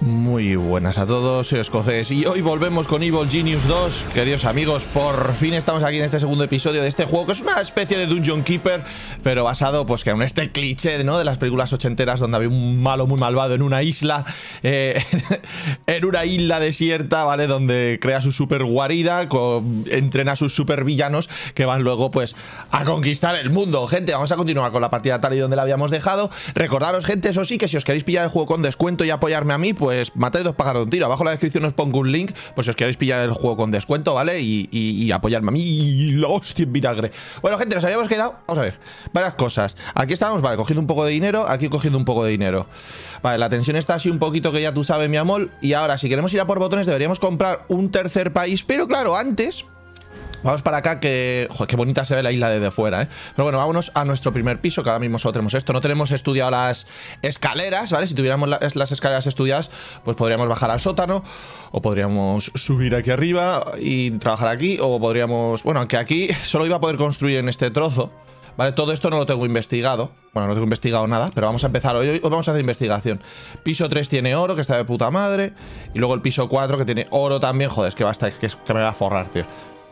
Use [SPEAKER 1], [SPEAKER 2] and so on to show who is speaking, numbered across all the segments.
[SPEAKER 1] Muy buenas a todos, soy Escocés y hoy volvemos con Evil Genius 2 Queridos amigos, por fin estamos aquí en este segundo episodio de este juego Que es una especie de Dungeon Keeper Pero basado pues que en este cliché ¿no? de las películas ochenteras Donde había un malo muy malvado en una isla eh, En una isla desierta, ¿vale? Donde crea su super guarida Entrena a sus super villanos Que van luego pues a conquistar el mundo Gente, vamos a continuar con la partida tal y donde la habíamos dejado Recordaros gente, eso sí, que si os queréis pillar el juego con descuento y apoyarme a mí pues pues matáis dos pájaros un tiro. Abajo en la descripción os pongo un link, pues si os queréis pillar el juego con descuento, ¿vale? Y, apoyarme a mí y la hostia vinagre. Bueno, gente, nos habíamos quedado, vamos a ver, varias cosas. Aquí estamos, vale, cogiendo un poco de dinero, aquí cogiendo un poco de dinero. Vale, la tensión está así un poquito que ya tú sabes, mi amor. Y ahora, si queremos ir a por botones, deberíamos comprar un tercer país. Pero claro, antes Vamos para acá, que... Joder, qué bonita se ve la isla desde fuera, ¿eh? Pero bueno, vámonos a nuestro primer piso, que ahora mismo solo tenemos esto. No tenemos estudiado las escaleras, ¿vale? Si tuviéramos las escaleras estudiadas, pues podríamos bajar al sótano, o podríamos subir aquí arriba y trabajar aquí, o podríamos... Bueno, aunque aquí solo iba a poder construir en este trozo, ¿vale? Todo esto no lo tengo investigado. Bueno, no tengo investigado nada, pero vamos a empezar hoy. Hoy vamos a hacer investigación. Piso 3 tiene oro, que está de puta madre. Y luego el piso 4, que tiene oro también. Joder, es que basta, que, que me va a forrar, tío.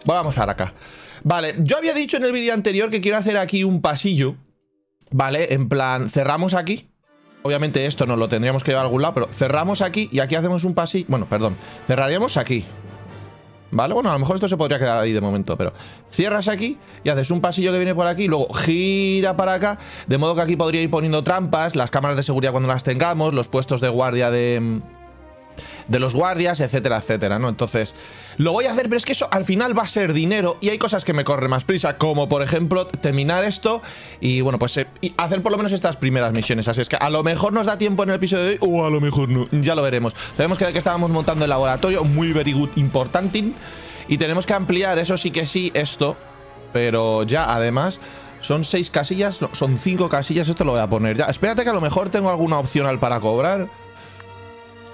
[SPEAKER 1] Vamos para acá. Vale, yo había dicho en el vídeo anterior que quiero hacer aquí un pasillo. Vale, en plan, cerramos aquí. Obviamente esto no lo tendríamos que llevar a algún lado, pero cerramos aquí y aquí hacemos un pasillo. Bueno, perdón, cerraríamos aquí. ¿Vale? Bueno, a lo mejor esto se podría quedar ahí de momento, pero cierras aquí y haces un pasillo que viene por aquí, luego gira para acá, de modo que aquí podría ir poniendo trampas, las cámaras de seguridad cuando las tengamos, los puestos de guardia de, de los guardias, etcétera, etcétera, ¿no? Entonces, lo voy a hacer, pero es que eso al final va a ser dinero y hay cosas que me corren más prisa, como por ejemplo terminar esto y bueno, pues eh, hacer por lo menos estas primeras misiones. Así es que a lo mejor nos da tiempo en el episodio de hoy o a lo mejor no, ya lo veremos. Sabemos que, que estábamos montando el laboratorio, muy very good, importante, y tenemos que ampliar, eso sí que sí, esto, pero ya además... Son seis casillas, no, son cinco casillas, esto lo voy a poner ya. Espérate que a lo mejor tengo alguna opcional para cobrar.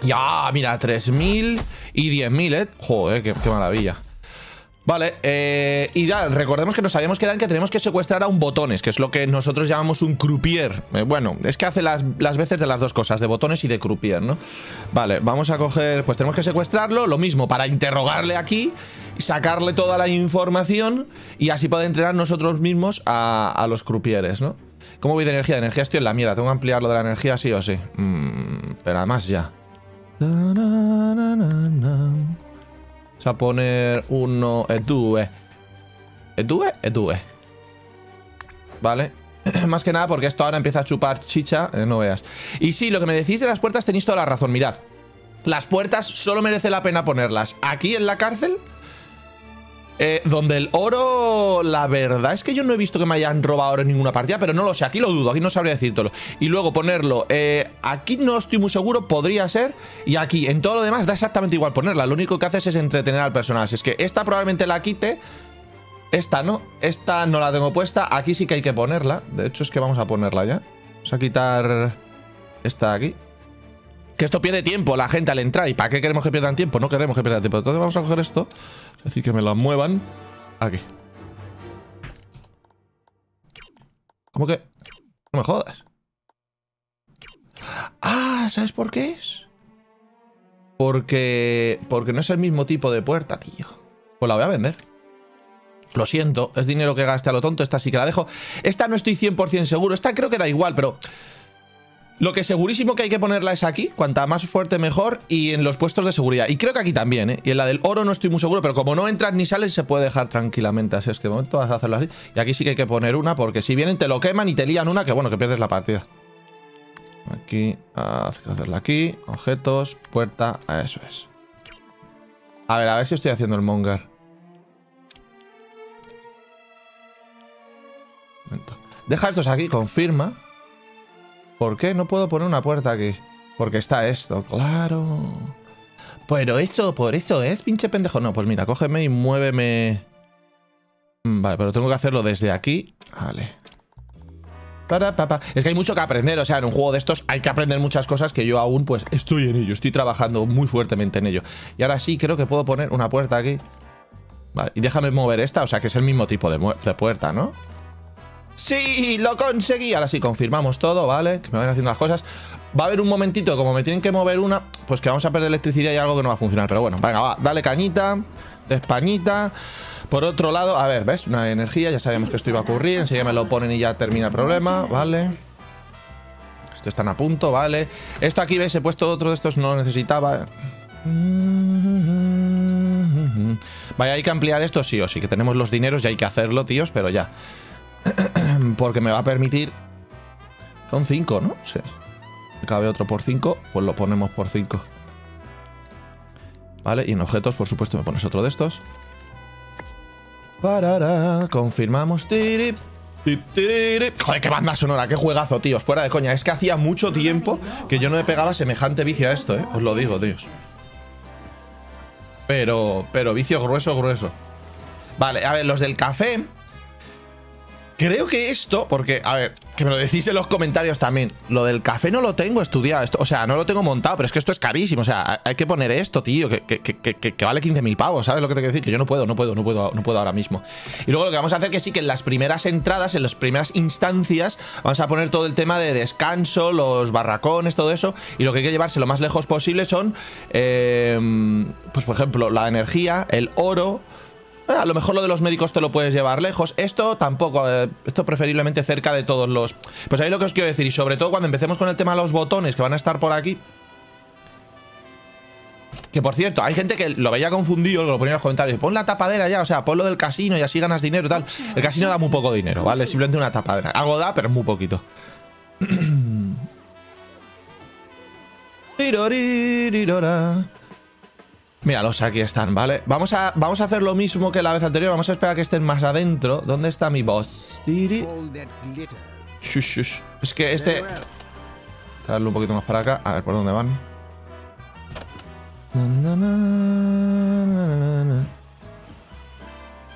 [SPEAKER 1] Ya, mira, 3.000 y 10.000, ¿eh? Joder, qué, maravilla. Vale, eh, y ya, recordemos que nos habíamos quedado en que tenemos que secuestrar a un botones, que es lo que nosotros llamamos un croupier. Eh, bueno, es que hace las, veces de las dos cosas, de botones y de croupier, ¿no? Vale, vamos a coger, pues tenemos que secuestrarlo, lo mismo, para interrogarle aquí, sacarle toda la información y así poder entrenar nosotros mismos a, los croupieres, ¿no? ¿Cómo voy de energía? De energía estoy en la mierda, tengo que ampliar lo de la energía sí o sí. Mm, pero además ya. Vamos a poner uno edue. Edue, edue. Vale. Más que nada porque esto ahora empieza a chupar chicha, eh, no veas. Y sí, lo que me decís de las puertas tenéis toda la razón. Mirad, las puertas solo merece la pena ponerlas aquí en la cárcel eh, donde el oro, la verdad es que yo no he visto que me hayan robado oro en ninguna partida, pero no lo sé, aquí lo dudo, aquí no sabría decírtelo. Y luego ponerlo, eh, aquí no estoy muy seguro, podría ser, y aquí, en todo lo demás da exactamente igual ponerla, lo único que haces es entretener al personaje. Es que esta probablemente la quite, esta no, esta no la tengo puesta, aquí sí que hay que ponerla, de hecho es que vamos a ponerla ya. Vamos a quitar esta de aquí. Que esto pierde tiempo la gente al entrar. ¿Y para qué queremos que pierdan tiempo? No queremos que pierdan tiempo. Entonces vamos a coger esto. Es decir, que me lo muevan aquí. ¿Cómo que? No me jodas. Ah, ¿sabes por qué es? Porque... Porque no es el mismo tipo de puerta, tío. Pues la voy a vender. Lo siento, es dinero que gaste a lo tonto. Esta sí que la dejo. Esta no estoy 100% seguro. Esta creo que da igual, pero... Lo que segurísimo que hay que ponerla es aquí, cuanta más fuerte mejor, y en los puestos de seguridad. Y creo que aquí también, ¿eh? Y en la del oro no estoy muy seguro, pero como no entras ni sales, se puede dejar tranquilamente. Así es que de momento vas a hacerlo así. Y aquí sí que hay que poner una, porque si vienen te lo queman y te lían una, que bueno, que pierdes la partida. Aquí, hay que hacerla aquí, objetos, puerta, eso es. A ver, a ver si estoy haciendo el monger. Deja estos aquí, confirma. ¿Por qué no puedo poner una puerta aquí? Porque está esto, claro. Pero eso, por eso es, pinche pendejo. No, pues mira, cógeme y muéveme. Vale, pero tengo que hacerlo desde aquí. Vale. Es que hay mucho que aprender, o sea, en un juego de estos hay que aprender muchas cosas que yo aún, pues, estoy en ello, estoy trabajando muy fuertemente en ello. Y ahora sí, creo que puedo poner una puerta aquí. Vale, y déjame mover esta, o sea, que es el mismo tipo de puerta, ¿no? Sí, lo conseguí. Ahora sí, confirmamos todo, ¿vale? Que me van haciendo las cosas. Va a haber un momentito, como me tienen que mover una, pues que vamos a perder electricidad y algo que no va a funcionar. Pero bueno, venga, va, dale cañita, españita. Por otro lado, a ver, ¿ves? Una energía, ya sabemos que esto iba a ocurrir. Enseguida me lo ponen y ya termina el problema, ¿vale? Esto están a punto, ¿vale? Esto aquí, ¿ves? He puesto otro de estos, no lo necesitaba. Vaya, hay que ampliar esto sí o sí, que tenemos los dineros y hay que hacerlo, tíos, pero ya. Porque me va a permitir... Son 5, ¿no? Sí. Cabe otro por 5, pues lo ponemos por 5. Vale, y en objetos, por supuesto, me pones otro de estos. Parará, confirmamos. Joder, qué banda sonora, qué juegazo, tíos. Fuera de coña. Es que hacía mucho tiempo que yo no me pegaba semejante vicio a esto, ¿eh? Os lo digo, tíos. Pero, pero vicio grueso, grueso. Vale, a ver, los del café Creo que esto, porque, a ver, que me lo decís en los comentarios también. Lo del café no lo tengo estudiado. Esto, o sea, no lo tengo montado, pero es que esto es carísimo. O sea, hay que poner esto, tío, que, que, que, que vale 15.000 pavos. ¿Sabes lo que te quiero decir? Que yo no puedo, no puedo, no puedo, no puedo ahora mismo. Y luego lo que vamos a hacer que sí, que en las primeras entradas, en las primeras instancias, vamos a poner todo el tema de descanso, los barracones, todo eso. Y lo que hay que llevarse lo más lejos posible son, eh, pues por ejemplo, la energía, el oro a lo mejor lo de los médicos te lo puedes llevar lejos. Esto tampoco, eh, esto preferiblemente cerca de todos los... Pues ahí lo que os quiero decir, y sobre todo cuando empecemos con el tema de los botones que van a estar por aquí. Que por cierto, hay gente que lo veía confundido, lo ponía en los comentarios. Pon la tapadera ya, o sea, pon lo del casino y así ganas dinero y tal. El casino da muy poco dinero, ¿vale? Simplemente una tapadera. Algo da, pero muy poquito. Míralos, aquí están, ¿vale? Vamos a, vamos a hacer lo mismo que la vez anterior. Vamos a esperar a que estén más adentro. ¿Dónde está mi boss? Shush, shush. Es que este... Traerlo un poquito más para acá. A ver, ¿por dónde van?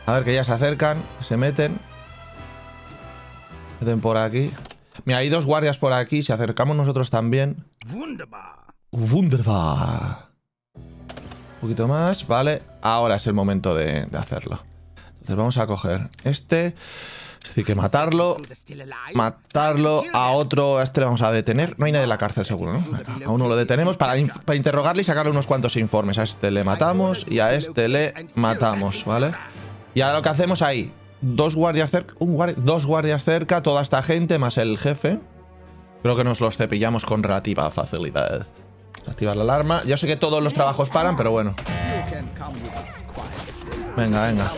[SPEAKER 1] A ver, que ya se acercan. Se meten. Meten por aquí. Mira, hay dos guardias por aquí. Si acercamos nosotros también. Wunderbar. Wunderbar poquito más, vale. Ahora es el momento de, hacerlo. Entonces vamos a coger este. Es decir, que matarlo. Matarlo a otro. A este le vamos a detener. No hay nadie en la cárcel, seguro, ¿no? A uno lo detenemos para, interrogarle y sacarle unos cuantos informes. A este le matamos y a este le matamos, ¿vale? Y ahora lo que hacemos ahí. Dos guardias cerca. Dos guardias cerca. Toda esta gente más el jefe. Creo que nos los cepillamos con relativa facilidad. Activar la alarma. Yo sé que todos los trabajos paran, pero bueno. Venga, venga.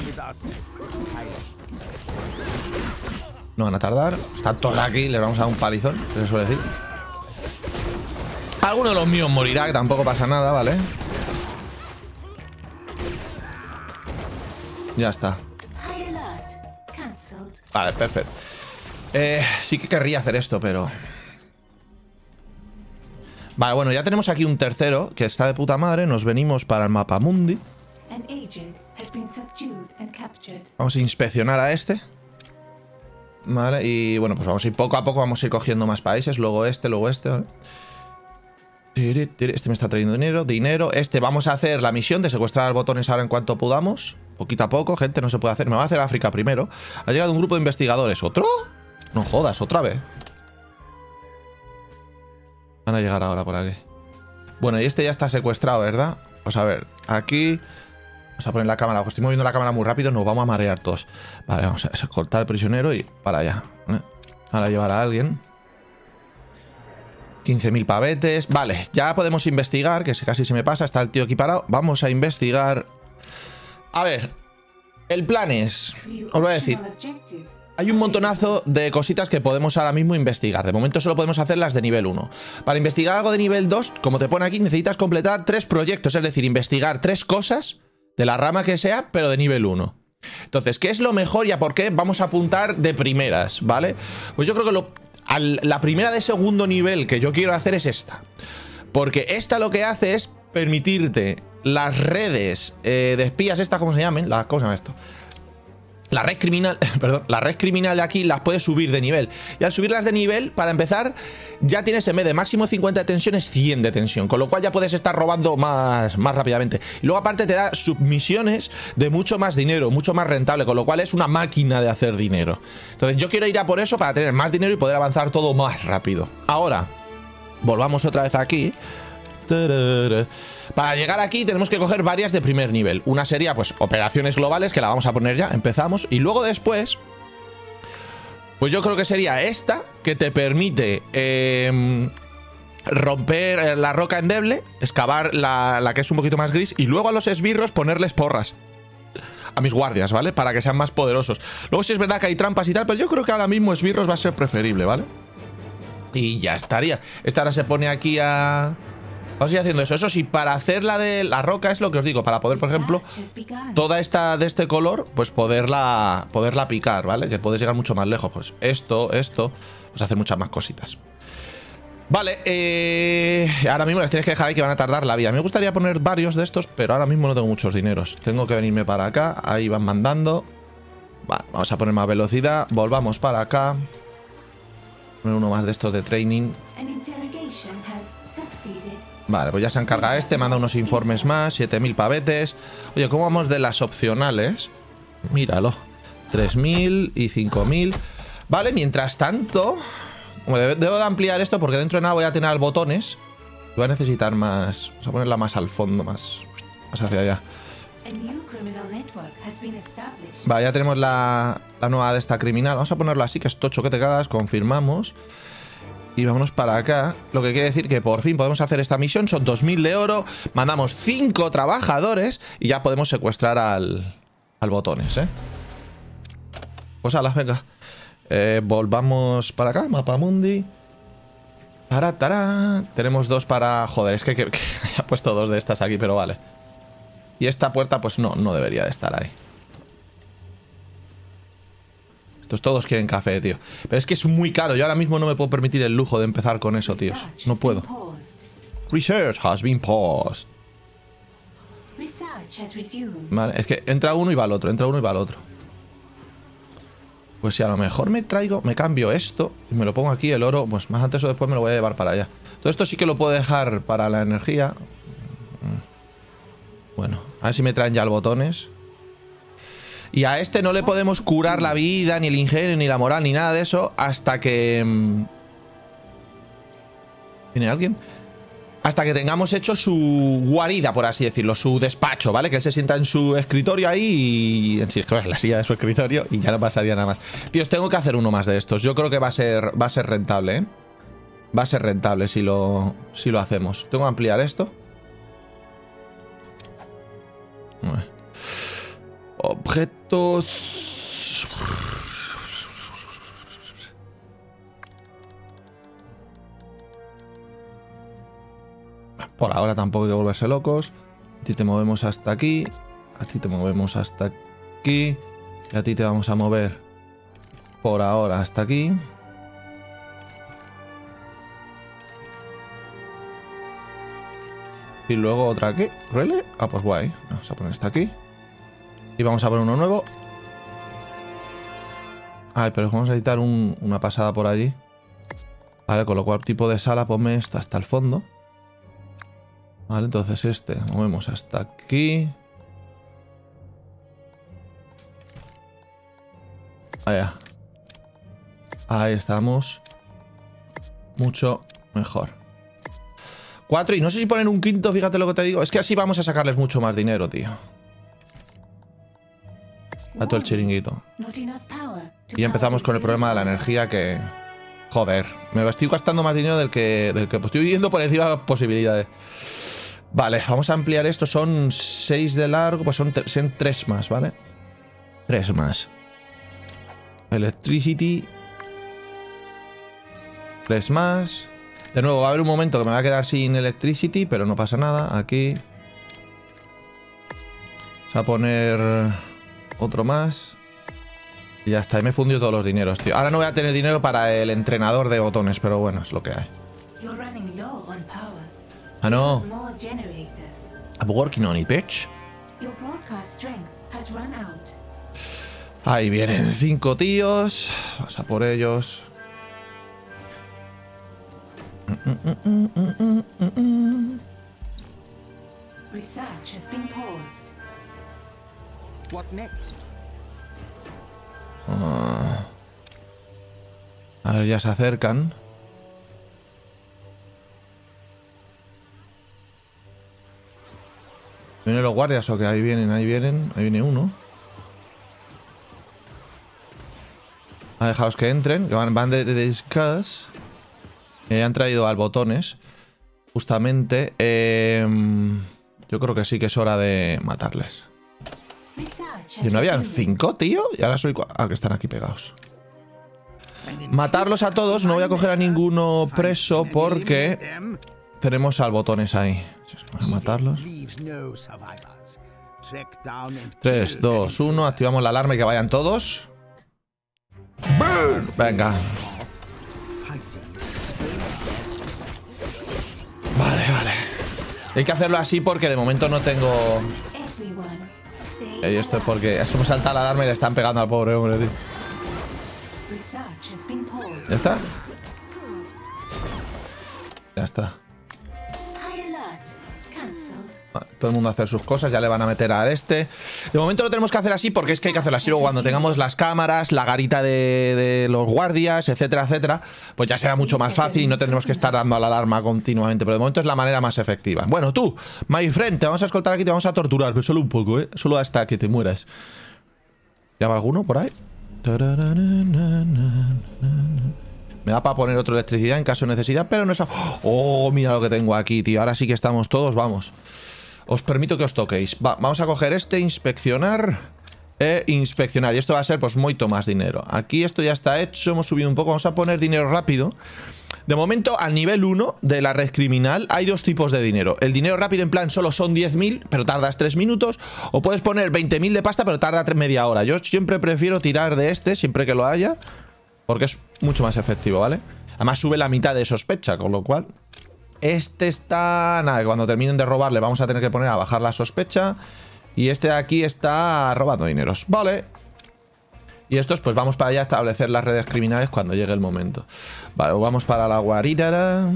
[SPEAKER 1] No van a tardar. Están todos aquí. Les vamos a dar un palizón, se suele decir. Alguno de los míos morirá, que tampoco pasa nada, ¿vale? Ya está. Vale, perfecto. Eh, sí que querría hacer esto, pero... Vale, bueno, ya tenemos aquí un tercero que está de puta madre. Nos venimos para el mapa mundi. Vamos a inspeccionar a este. Vale, y bueno, pues vamos a ir poco a poco, vamos a ir cogiendo más países. Luego este, luego este, ¿vale? Este me está trayendo dinero, dinero. Este, vamos a hacer la misión de secuestrar botones ahora en cuanto podamos. Poquito a poco, gente, no se puede hacer. Me va a hacer África primero. Ha llegado un grupo de investigadores. ¿Otro? No jodas, otra vez. Van a llegar ahora por aquí. Bueno, y este ya está secuestrado, ¿verdad? Pues a ver, aquí... Vamos a poner la cámara. Estoy moviendo la cámara muy rápido, nos vamos a marear todos. Vale, vamos a cortar al prisionero y para allá. Ahora llevar a alguien. 15.000 pavetes. Vale, ya podemos investigar, que casi se me pasa. Está el tío aquí parado. Vamos a investigar. A ver, el plan es... Os voy a decir... Hay un montonazo de cositas que podemos ahora mismo investigar. De momento solo podemos hacer las de nivel 1. Para investigar algo de nivel 2, como te pone aquí, necesitas completar tres proyectos. Es decir, investigar tres cosas de la rama que sea, pero de nivel 1. Entonces, ¿qué es lo mejor y a por qué vamos a apuntar de primeras? ¿Vale? Pues yo creo que la primera de segundo nivel que yo quiero hacer es esta. Porque esta lo que hace es permitirte las redes eh, de espías, estas, ¿cómo se llamen? La, ¿Cómo se llama esto? La red criminal, perdón, la red criminal de aquí las puedes subir de nivel. Y al subirlas de nivel, para empezar, ya tienes en vez de máximo 50 de tensión, es 100 de tensión. Con lo cual ya puedes estar robando más, más rápidamente. Y luego aparte te da submisiones de mucho más dinero, mucho más rentable. Con lo cual es una máquina de hacer dinero. Entonces yo quiero ir a por eso para tener más dinero y poder avanzar todo más rápido. Ahora, volvamos otra vez aquí. Para llegar aquí tenemos que coger varias de primer nivel. Una sería, pues, operaciones globales, que la vamos a poner ya, empezamos. Y luego después, pues yo creo que sería esta, que te permite em, romper eh, la roca endeble, excavar la, que es un poquito más gris, y luego a los esbirros ponerles porras a mis guardias, ¿vale? Para que sean más poderosos. Luego sí es verdad que hay trampas y tal, pero yo creo que ahora mismo esbirros va a ser preferible, ¿vale? Y ya estaría. Esta ahora se pone aquí a... Vamos a ir haciendo eso. Eso sí, para hacer la de la roca es lo que os digo. Para poder, por ejemplo, toda esta de este color, pues poderla, poderla picar, ¿vale? Que puedes llegar mucho más lejos. Pues esto, esto, pues hacer muchas más cositas. Vale, eh, ahora mismo les tienes que dejar ahí que van a tardar la vida. Me gustaría poner varios de estos, pero ahora mismo no tengo muchos dineros. Tengo que venirme para acá. Ahí van mandando. vamos a poner más velocidad. Volvamos para acá. Poner uno más de estos de training. Vale, pues ya se encarga este, manda unos informes más, 7000 pavetes. Oye, ¿cómo vamos de las opcionales? Míralo. 3000 y 5000. Vale, mientras tanto... Debo de ampliar esto porque dentro de nada voy a tener botones. Voy a necesitar más... Vamos a ponerla más al fondo, más, más hacia allá. Vale, ya tenemos la, la nueva de esta criminal. Vamos a ponerlo así, que es tocho que te cagas. Confirmamos. Y vámonos para acá. Lo que quiere decir que por fin podemos hacer esta misión. Son 2.000 de oro. Mandamos 5 trabajadores. Y ya podemos secuestrar al, al botones, ¿eh? Pues a la venga. Eh, volvamos para acá. Mapa mundi. Para, Tenemos dos para... Joder, es que, que, haya puesto dos de estas aquí, pero vale. Y esta puerta, pues no, no debería de estar ahí. Estos todos quieren café, tío. Pero es que es muy caro. Yo ahora mismo no me puedo permitir el lujo de empezar con eso, tío. No puedo. Research has been paused. Vale, es que entra uno y va al otro, entra uno y va al otro. Pues si a lo mejor me traigo, me cambio esto y me lo pongo aquí, el oro, pues más antes o después me lo voy a llevar para allá. Todo esto sí que lo puedo dejar para la energía. Bueno, a ver si me traen ya los botones. Y a este no le podemos curar la vida, ni el ingenio, ni la moral, ni nada de eso, hasta que... Mm, ¿Tiene alguien? Hasta que tengamos hecho su guarida, por así decirlo, su despacho, ¿vale? Que él se sienta en su escritorio ahí y... Que la silla de su escritorio y ya no pasaría nada más. Tíos, tengo que hacer uno más de estos. Yo creo que va a ser, va a ser rentable, ¿eh? Va a ser rentable si lo, si lo hacemos. Tengo que ampliar esto. Objetos... Por ahora tampoco hay que volverse locos. A ti te movemos hasta aquí. A ti te movemos hasta aquí. Y a ti te vamos a mover por ahora hasta aquí. Y luego otra aquí. ¿Really? Ah, pues guay. Vamos a poner esta aquí. Y vamos a poner uno nuevo. Ay, pero vamos a editar una pasada por allí. Vale, con lo cual tipo de sala ponme esta hasta el fondo. Vale, entonces este movemos hasta aquí. Allá. Ahí estamos. Mucho mejor. Cuatro, y no sé si poner un quinto, fíjate lo que te digo. Es que así vamos a sacarles mucho más dinero, tío. A todo el chiringuito. Y empezamos con el problema de la energía que... Joder, me estoy gastando más dinero del que, del que estoy viviendo por encima de posibilidades. Vale, vamos a ampliar esto. Son 6 de largo, pues son, son 3 más, ¿vale? 3 más. Electricity. 3 más. De nuevo, va a haber un momento que me va a quedar sin electricity, pero no pasa nada. Aquí. Vamos a poner... Otro más. Y ya está, y me fundido todos los dineros, tío. Ahora no voy a tener dinero para el entrenador de botones, pero bueno, es lo que hay. Ah, no. I'm working on it, bitch. Ahí vienen cinco tíos. Vamos a por ellos.
[SPEAKER 2] Research has been paused.
[SPEAKER 3] What next?
[SPEAKER 1] A ver, ya se acercan. ¿Vienen los guardias o que ahí vienen? Ahí vienen. Ahí viene uno. Ha dejado que entren, que van, van de, de, discuss. Eh, han traído al botones. Justamente. eh, yo creo que sí que es hora de matarles. ¿Y no habían cinco, tío? Y ahora soy... Ah, que están aquí pegados. Matarlos a todos, no voy a coger a ninguno preso porque tenemos al botones ahí. Vamos a matarlos. 3, 2, 1, activamos la alarma y que vayan todos. ¡Burn! Venga. Vale, vale. Hay que hacerlo así porque de momento no tengo... Y esto es porque... Esto me salta la alarma y le están pegando al pobre hombre, tío. ¿Ya está? Ya está. Todo el mundo a hacer sus cosas, ya le van a meter al este. De momento lo tenemos que hacer así porque es que hay que hacerlo así. Luego cuando tengamos las cámaras, la garita de, los guardias, etcétera, etcétera, pues ya será mucho más fácil y no tendremos que estar dando a la alarma continuamente. Pero de momento es la manera más efectiva. Bueno, tú, my friend, te vamos a escoltar aquí, te vamos a torturar, pero solo un poco, ¿eh? Solo hasta que te mueras. ¿Ya va alguno por ahí? Me da para poner otra electricidad en caso de necesidad, pero no es... Oh, mira lo que tengo aquí, tío. Ahora sí que estamos todos, vamos. Os permito que os toquéis. Va, vamos a coger este, inspeccionar e inspeccionar. Y esto va a ser pues mucho más dinero. Aquí esto ya está hecho, hemos subido un poco. Vamos a poner dinero rápido. De momento, al nivel 1 de la red criminal hay dos tipos de dinero. El dinero rápido en plan solo son 10.000, pero tardas 3 minutos. O puedes poner 20.000 de pasta, pero tarda media hora. Yo siempre prefiero tirar de este, siempre que lo haya. Porque es mucho más efectivo, ¿vale? Además sube la mitad de sospecha, con lo cual... Este está... Nada, cuando terminen de robarle vamos a tener que poner a bajar la sospecha. Y este de aquí está robando dineros. Vale. Y estos pues vamos para allá a establecer las redes criminales cuando llegue el momento. Vale, pues vamos para la guarida.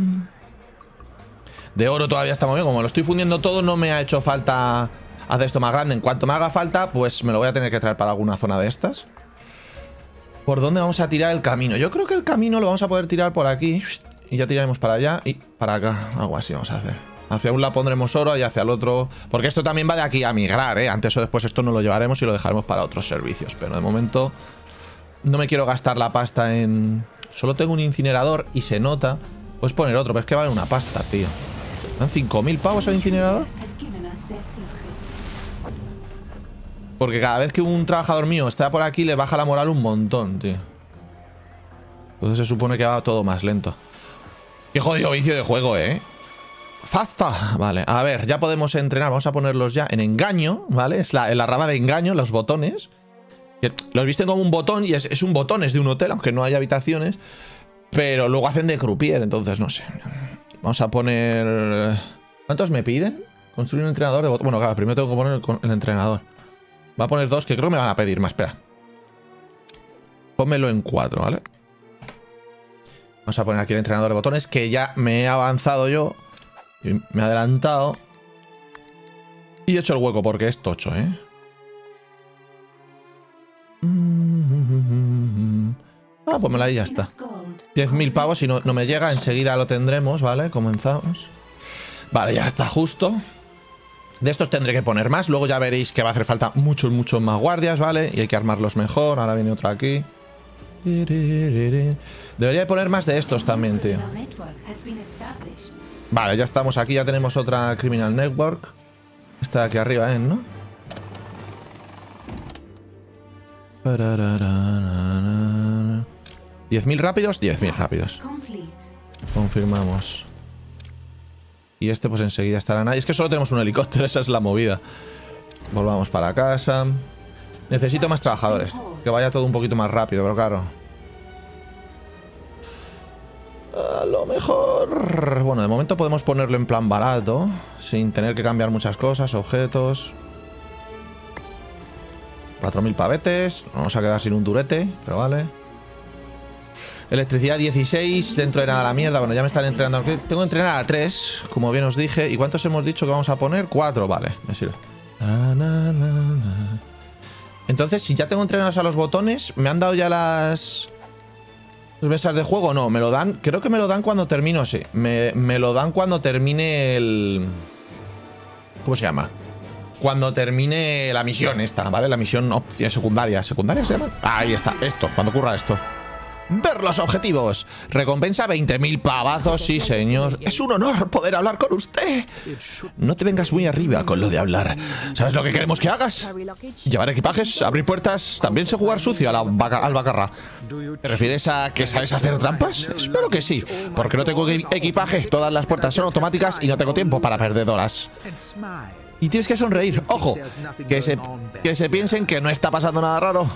[SPEAKER 1] De oro todavía está muy bien. Como lo estoy fundiendo todo no me ha hecho falta hacer esto más grande. En cuanto me haga falta pues me lo voy a tener que traer para alguna zona de estas. ¿Por dónde vamos a tirar el camino? Yo creo que el camino lo vamos a poder tirar por aquí. Y ya tiraremos para allá y para acá. Algo así vamos a hacer. Hacia un lado pondremos oro y hacia el otro... Porque esto también va de aquí a migrar, ¿eh? Antes o después esto no lo llevaremos y lo dejaremos para otros servicios. Pero de momento no me quiero gastar la pasta en... Solo tengo un incinerador y se nota. Puedes poner otro, pero es que vale una pasta, tío. ¿Dan 5.000 pavos el incinerador? Porque cada vez que un trabajador mío está por aquí le baja la moral un montón, tío. Entonces se supone que va todo más lento. Qué jodido vicio de juego, ¿eh? Fasta. Vale, a ver, ya podemos entrenar. Vamos a ponerlos ya en engaño, ¿vale? Es la, en la rama de engaño, los botones. Los visten como un botón y es, es un botón, es de un hotel, aunque no hay habitaciones. Pero luego hacen de croupier, entonces no sé. Vamos a poner... ¿Cuántos me piden? Construir un entrenador de botones. Bueno, claro, primero tengo que poner el, el entrenador. Va a poner dos que creo que me van a pedir más. Espera. Pónmelo en cuatro, ¿vale? Vamos a poner aquí el entrenador de botones que ya me he avanzado yo. y Me he adelantado. Y he hecho el hueco porque es tocho, ¿eh? Ah, pues ahí ya está.
[SPEAKER 2] Enough gold.
[SPEAKER 1] 10.000 pavos, si no, no me llega, enseguida lo tendremos, ¿vale? Comenzamos. Vale, ya está justo. De estos tendré que poner más. Luego ya veréis que va a hacer falta muchos, muchos más guardias, ¿vale? Y hay que armarlos mejor. Ahora viene otro aquí. Debería de poner más de estos también, tío. Vale, ya estamos aquí. Ya tenemos otra Criminal Network. Está aquí arriba, ¿eh? ¿No? 10.000 rápidos, 10.000 rápidos. Confirmamos. Y este pues enseguida estará nadie. Es que solo tenemos un helicóptero, esa es la movida. Volvamos para casa. Necesito más trabajadores. Que vaya todo un poquito más rápido, pero claro. A lo mejor... Bueno, de momento podemos ponerlo en plan barato. Sin tener que cambiar muchas cosas, objetos. 4.000 pavetes. Vamos a quedar sin un durete, pero vale. Electricidad 16, dentro de nada la mierda. Bueno, ya me están entrenando. Tengo que entrenar a 3, como bien os dije. ¿Y cuántos hemos dicho que vamos a poner? 4, vale, me sirve. Entonces, si ya tengo entrenados a los botones, ¿me han dado ya las... mesas de juego? No, me lo dan... Creo que me lo dan cuando termino, sí. Me, me lo dan cuando termine el... ¿Cómo se llama? Cuando termine la misión esta, ¿vale? La misión opción secundaria. ¿Secundaria se llama? Ahí está, esto, cuando ocurra esto. Ver los objetivos. Recompensa 20.000 pavazos, sí señor. Es un honor poder hablar con usted. No te vengas muy arriba con lo de hablar. ¿Sabes lo que queremos que hagas? Llevar equipajes, abrir puertas, también sé jugar sucio a la vaca- al bacarra. ¿Te refieres a que sabes hacer trampas? Espero que sí, porque no tengo equi- equipaje, todas las puertas son automáticas y no tengo tiempo para perdedoras. Y tienes que sonreír, ojo, que se, que se piensen que no está pasando nada raro.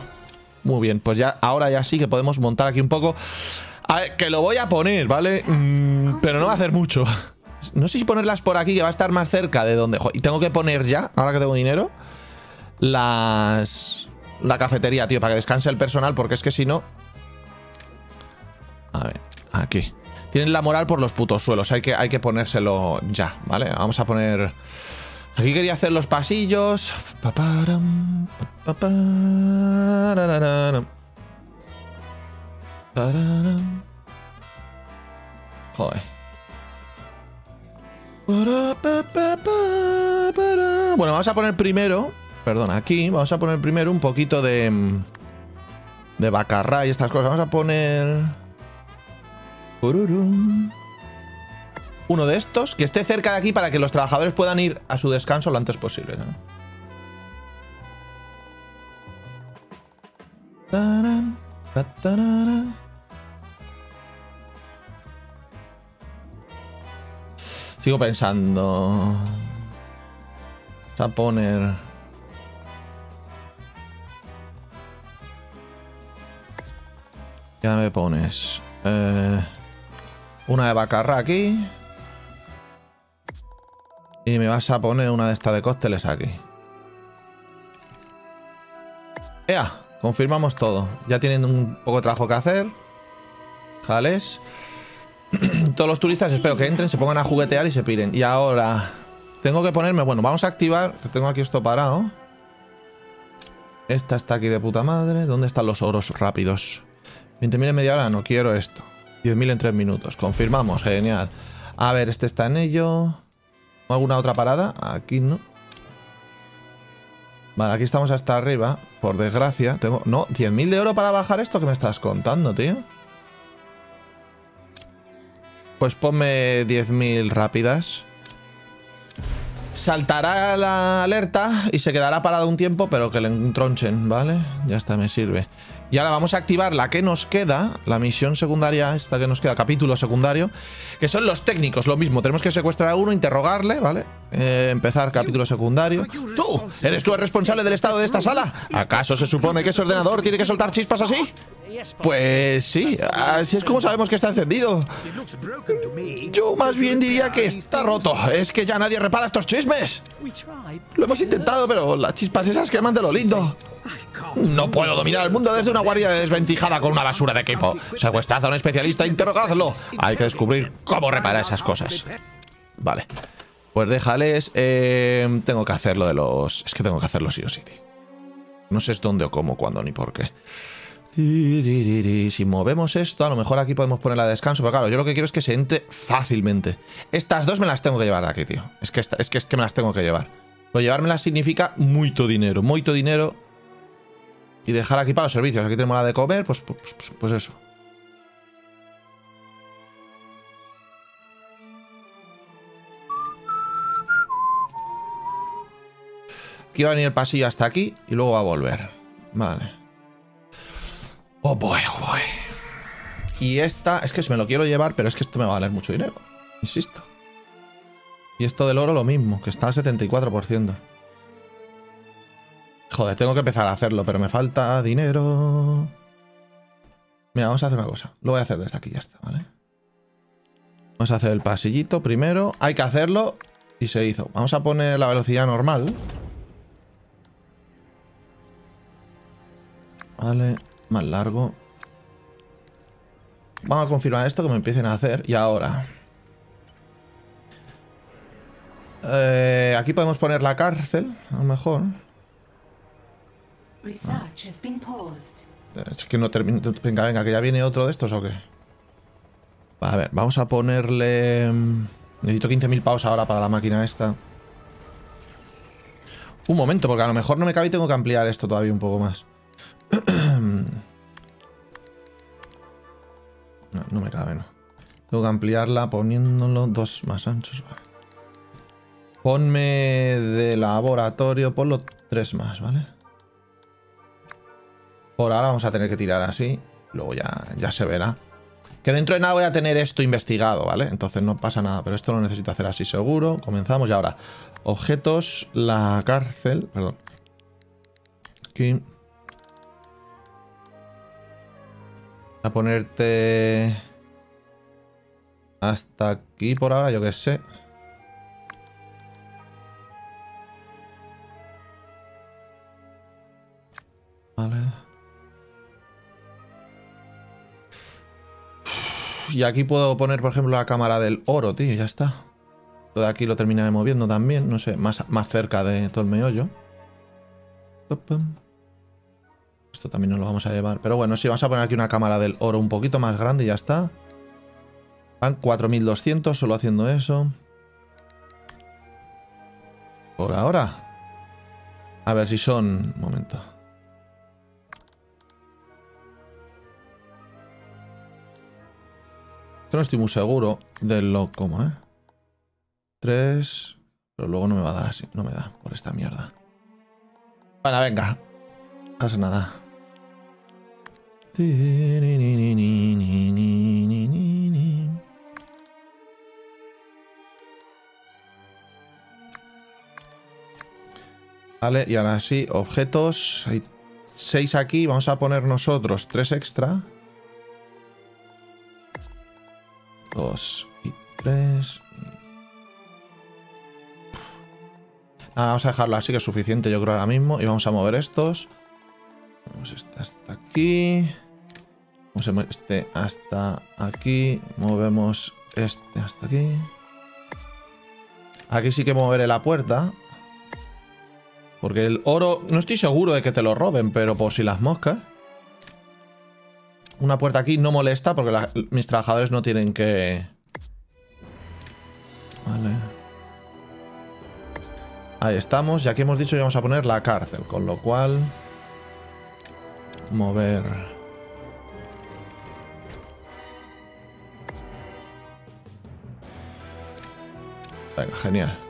[SPEAKER 1] Muy bien, pues ya ahora ya sí que podemos montar aquí un poco. A ver, que lo voy a poner, ¿vale? Mm, pero no va a hacer mucho. No sé si ponerlas por aquí, que va a estar más cerca de donde... Y tengo que poner ya, ahora que tengo dinero, las... La cafetería, tío, para que descanse el personal, porque es que si no... A ver, aquí. Tienen la moral por los putos suelos, hay que, hay que ponérselo ya, ¿vale? Vamos a poner... Aquí quería hacer los pasillos. Joder. Bueno, vamos a poner primero. Perdón, aquí vamos a poner primero un poquito de. mm, De bacarra y estas cosas. Vamos a poner. Uno de estos que esté cerca de aquí para que los trabajadores puedan ir a su descanso lo antes posible. Sigo pensando. Vamos a poner. Ya me pones. Eh, una de bacarra aquí. Y me vas a poner una de estas de cócteles aquí. ¡Ea! Confirmamos todo. Ya tienen un poco de trabajo que hacer. Jales. Todos los turistas espero que entren, se pongan a juguetear y se piren. Y ahora... Tengo que ponerme... Bueno, vamos a activar... Tengo aquí esto parado. Esta está aquí de puta madre. ¿Dónde están los oros rápidos? 20.000 en media hora. No quiero esto. 10.000 en 3 minutos. Confirmamos. Genial. A ver, este está en ello. ¿Alguna otra parada? Aquí no. Vale, aquí estamos hasta arriba. Por desgracia. Tengo... No, 10.000 de oro para bajar esto que me estás contando, tío. Pues ponme 10.000 rápidas. Saltará la alerta y se quedará parado un tiempo, pero que le entronchen, ¿vale? Ya está, me sirve. Y ahora vamos a activar la que nos queda, la misión secundaria, esta que nos queda, capítulo secundario, que son los técnicos, lo mismo. Tenemos que secuestrar a uno, interrogarle, ¿vale? Eh, empezar capítulo secundario. ¿Tú? ¿Eres tú el responsable del estado de esta sala? ¿Acaso se supone que ese ordenador tiene que soltar chispas así? Pues sí, así es como sabemos que está encendido. Yo más bien diría que está roto. Es que ya nadie repara estos chismes. Lo hemos intentado, pero las chispas esas queman de lo lindo. No puedo dominar el mundo desde una guardia desvencijada con una basura de equipo. Secuestrad a un especialista interrogadlo. Hay que descubrir cómo reparar esas cosas. Vale. Pues déjales. eh, tengo que hacerlo de los. Es que tengo que hacerlo sí o sí. No sé dónde o cómo, cuándo ni por qué. Si movemos esto, a lo mejor aquí podemos ponerla a descanso. Pero claro, yo lo que quiero es que se entre fácilmente. Estas dos me las tengo que llevar de aquí, tío. Es que, es que, es que me las tengo que llevar. Lo llevármelas significa mucho dinero. Mucho dinero. Y dejar aquí para los servicios. Aquí tenemos la de comer, pues, pues, pues- pues eso. Aquí va a venir el pasillo hasta aquí y luego va a volver. Vale. Oh boy, oh boy. Y esta, es que me lo quiero llevar, pero es que esto me va a valer mucho dinero. Insisto. Y esto del oro lo mismo, que está al 74%. Joder, tengo que empezar a hacerlo, pero me falta dinero. Mira, vamos a hacer una cosa. Lo voy a hacer desde aquí, ya está, ¿vale? Vamos a hacer el pasillito primero. Hay que hacerlo y se hizo. Vamos a poner la velocidad normal. Vale, más largo. Vamos a confirmar esto que me empiecen a hacer. Y ahora. Eh, aquí podemos poner la cárcel, a lo mejor.
[SPEAKER 2] Research has been paused.
[SPEAKER 1] Es que no termina. Venga, venga, que ya viene otro de estos o qué. A ver, vamos a ponerle. mm, Necesito 15.000 pavos ahora para la máquina esta. Un momento, porque a lo mejor no me cabe y tengo que ampliar esto todavía un poco más. No, no me cabe, no. Tengo que ampliarla poniéndolo dos más anchos. Vale. Ponme de laboratorio, ponlo tres más, ¿vale? Por ahora vamos a tener que tirar así. Luego ya, ya se verá. Que dentro de nada voy a tener esto investigado, ¿vale? Entonces no pasa nada, pero esto lo necesito hacer así seguro. Comenzamos y ahora. Objetos, la cárcel. Perdón. Aquí. A ponerte... Hasta aquí por ahora, yo que sé. Vale. Y aquí puedo poner, por ejemplo, la cámara del oro, tío, ya está. Todo aquí lo terminaré moviendo también, no sé, más, más cerca de todo el meollo. Esto también nos lo vamos a llevar. Pero bueno, sí, vamos a poner aquí una cámara del oro un poquito más grande y ya está. Van 4200 solo haciendo eso. Por ahora. A ver si son... Un momento. No estoy muy seguro de lo como, ¿eh? Tres... Pero luego no me va a dar así. No me da por esta mierda. Bueno, venga. No pasa nada. Vale, y ahora sí, objetos. Hay seis aquí. Vamos a poner nosotros tres extra. Dos y tres. Ah, vamos a dejarlo así que es suficiente, yo creo, ahora mismo. Y vamos a mover estos. Vamos este hasta aquí. Vamos a mover este hasta aquí. Movemos este hasta aquí. Aquí sí que moveré la puerta. Porque el oro... No estoy seguro de que te lo roben, pero por si las moscas. Una puerta aquí no molesta porque mis trabajadores no tienen que... Vale. Ahí estamos. Y aquí hemos dicho que vamos a poner la cárcel. Con lo cual... Mover... Venga, genial.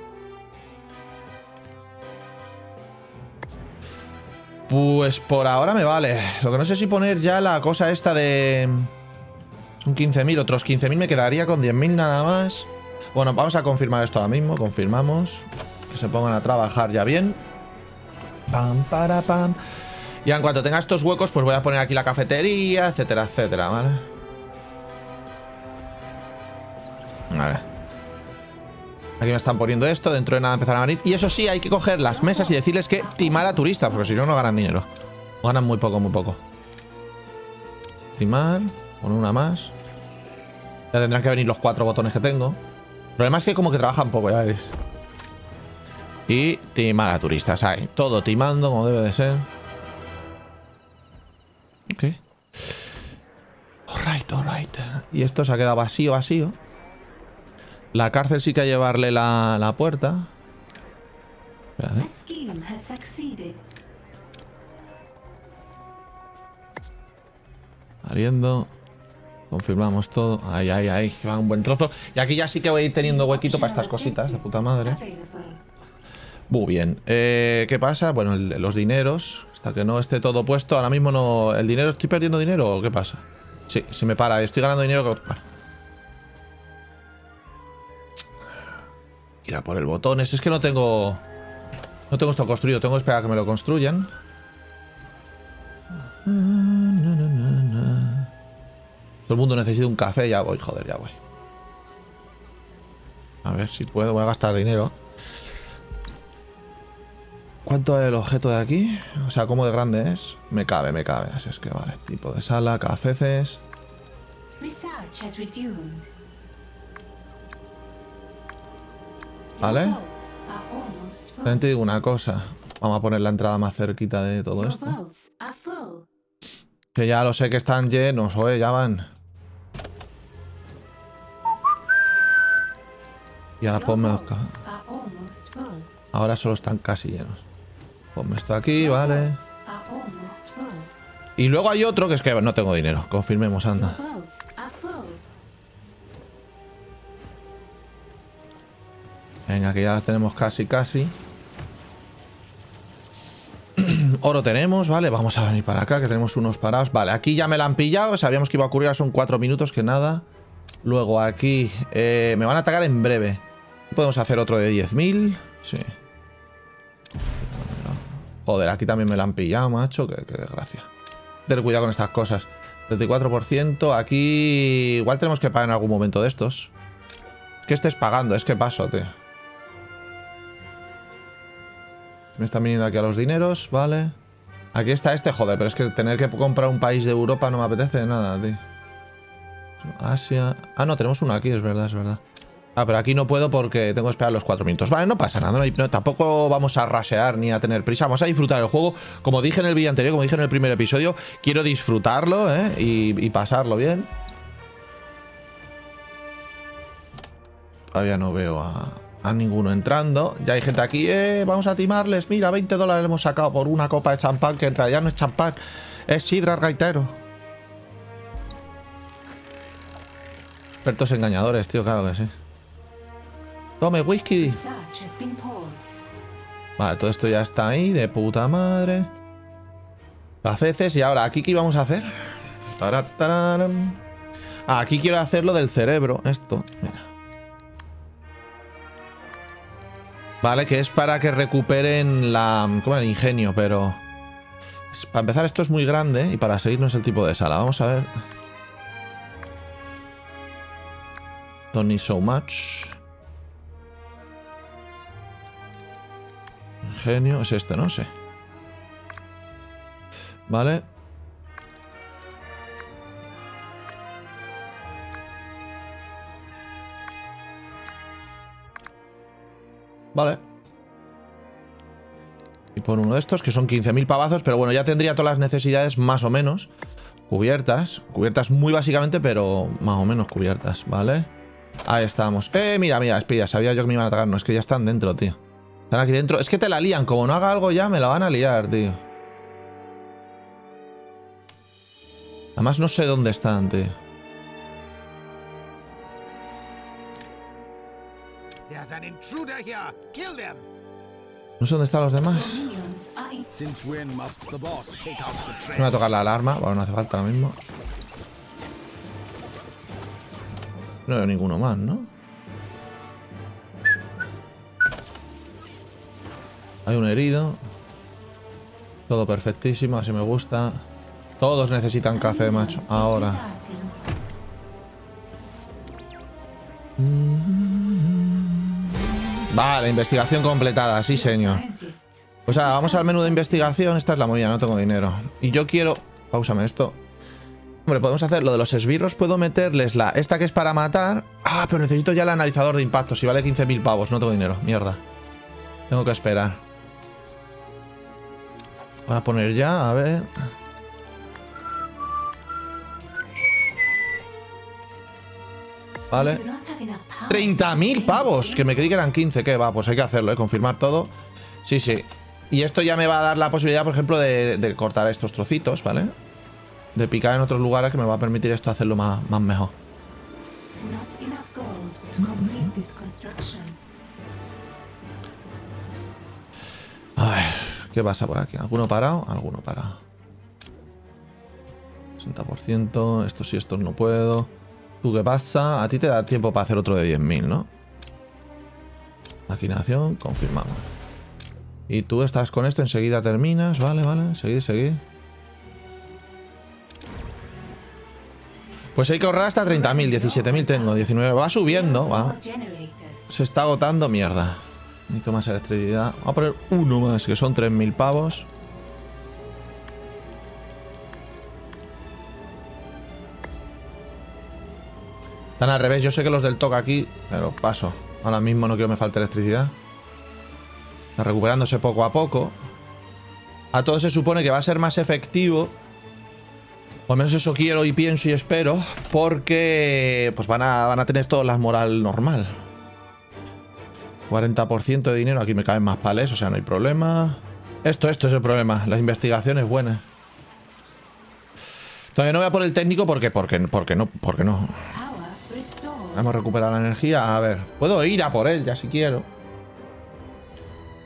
[SPEAKER 1] Pues por ahora me vale. Lo que no sé si poner ya la cosa esta de... Son 15.000, otros 15.000 me quedaría con 10.000 nada más. Bueno, vamos a confirmar esto ahora mismo. Confirmamos. Que se pongan a trabajar ya bien. Pam, para, pam. Y en cuanto tenga estos huecos, pues voy a poner aquí la cafetería, etcétera, etcétera, ¿vale? Vale. Aquí me están poniendo esto, dentro de nada empezarán a venir. Y eso sí, hay que coger las mesas y decirles que timar a turistas, porque si no, no ganan dinero. O ganan muy poco, muy poco. Timar, poner una más. Ya tendrán que venir los cuatro botones que tengo. El problema es que como que trabajan poco, ya veréis. Y timar a turistas, ahí. Todo timando como debe de ser. Ok. Alright, alright. Y esto se ha quedado vacío, vacío. La cárcel sí que hay que llevarle la, la puerta. Espérate. Saliendo. Confirmamos todo. Ahí, ahí, ahí. Que va un buen trozo. Y aquí ya sí que voy a ir teniendo huequito para estas cositas de puta madre. Muy bien. Eh, ¿Qué pasa? Bueno, el- los dineros. Hasta que no esté todo puesto. Ahora mismo no. ¿El dinero? ¿Estoy perdiendo dinero o qué pasa? Sí, se me para. Estoy ganando dinero. que-. Ir a por el botón. Es que no tengo. No tengo esto construido. Tengo que esperar a que me lo construyan. Todo el mundo necesita un café. Ya voy, joder, ya voy. A ver si puedo. Voy a gastar dinero. ¿Cuánto es el objeto de aquí? O sea, ¿cómo de grande es? Me cabe, me cabe. Así es que vale. Tipo de sala, cafeces.
[SPEAKER 2] Research has resumed.
[SPEAKER 1] Vale. También te digo una cosa. Vamos a poner la entrada más cerquita de todo esto. Que ya lo sé que están llenos, oye, ya van. Y ahora ponme
[SPEAKER 2] full.
[SPEAKER 1] Ahora solo están casi llenos. Ponme esto aquí, vale. Y luego hay otro que es que no tengo dinero. Confirmemos, anda. Venga, que ya tenemos casi, casi. Oro tenemos, vale. Vamos a venir para acá, que tenemos unos parados. Vale, aquí ya me la han pillado. Sabíamos que iba a ocurrir, son cuatro minutos, que nada. Luego aquí eh, me van a atacar en breve. Podemos hacer otro de 10.000. Sí. Joder, aquí también me la han pillado, macho. Qué, desgracia. Tener cuidado con estas cosas. 34%. Aquí igual tenemos que pagar en algún momento de estos. Es que estés pagando, es que paso, tío. Me están viniendo aquí a los dineros, vale. Aquí está este, joder, pero es que tener que comprar un país de Europa no me apetece nada, tío. Asia. Ah, no, tenemos uno aquí, es verdad, es verdad. Ah, pero aquí no puedo porque tengo que esperar los cuatro minutos. Vale, no pasa nada. no tampoco vamos a rasear ni a tener prisa. Vamos a disfrutar el juego. Como dije en el vídeo anterior, como dije en el primer episodio, quiero disfrutarlo, ¿eh? Y, y pasarlo bien. Todavía no veo a, a ninguno entrando. Ya hay gente aquí. Eh, vamos a timarles. Mira, 20 dólares hemos sacado por una copa de champán que en realidad no es champán. Es sidra gaitero. Expertos engañadores, tío, claro que sí. Tome whisky. Vale, todo esto ya está ahí, de puta madre. Cafeces, y ahora, ¿aquí qué íbamos a hacer? Aquí quiero hacer lo del cerebro, esto, mira. Vale, que es para que recuperen la... ¿Cómo el ingenio? Pero... Para empezar, esto es muy grande y para seguir no es el tipo de sala. Vamos a ver. Don't need so much. Ingenio, es este, no sé. Vale. Vale. Y por uno de estos, que son 15.000 pavazos, pero bueno, ya tendría todas las necesidades más o menos cubiertas. Cubiertas muy básicamente, pero más o menos cubiertas, ¿vale? Ahí estamos. Eh, mira, mira, espía, sabía yo que me iban a atacar. No, es que ya están dentro, tío. Están aquí dentro. Es que te la lían. Como no haga algo ya, me la van a liar, tío. Además no sé dónde están, tío.
[SPEAKER 3] There's an intruder here. Kill them.
[SPEAKER 1] No sé dónde están los demás.
[SPEAKER 3] Train?
[SPEAKER 1] va a tocar la alarma. Bueno, no hace falta ahora mismo. No veo ninguno más, ¿no? Hay un herido. Todo perfectísimo, así me gusta. Todos necesitan café, macho. Ahora. Vale, investigación completada, sí señor. O sea, vamos al menú de investigación. Esta es la movida, no tengo dinero. Y yo quiero... Pausame esto. Hombre, podemos hacer lo de los esbirros. Puedo meterles la... Esta que es para matar. Ah, pero necesito ya el analizador de impactos. Y vale 15.000 pavos. No tengo dinero. Mierda. Tengo que esperar. Voy a poner ya, a ver... Vale.
[SPEAKER 2] Do not have enough power.
[SPEAKER 1] 30.000 pavos, que me creí que eran 15. ¿Qué va? Pues hay que hacerlo, ¿eh? Confirmar todo. Sí, sí. Y esto ya me va a dar la posibilidad, por ejemplo, de, cortar estos trocitos, ¿vale? De picar en otros lugares que me va a permitir esto hacerlo más, más mejor. A ver, ¿qué pasa por aquí? ¿Alguno parado? Alguno parado. 60%. Estos sí, estos no puedo. ¿Tú qué pasa? A ti te da tiempo para hacer otro de 10.000, ¿no? Maquinación, confirmamos. Y tú estás con esto, enseguida terminas. Vale, vale, seguid, seguid. Pues hay que ahorrar hasta 30.000, 17.000 tengo, 19. Va subiendo, va. Se está agotando, mierda. Necesito más electricidad. Vamos a poner uno más, que son 3.000 pavos. Están al revés. Yo sé que los del toque aquí, pero paso. Ahora mismo no quiero que me falte electricidad. Está recuperándose poco a poco. A todo se supone que va a ser más efectivo. Al menos eso quiero y pienso y espero. Porque pues van a, van a tener todas las moral normal. 40% de dinero. Aquí me caben más pales, o sea, no hay problema. Esto, esto es el problema. Las investigaciones buenas. Todavía no voy a por el técnico porque, porque, porque no, porque no. Hemos recuperado la energía. A ver, puedo ir a por él ya si quiero.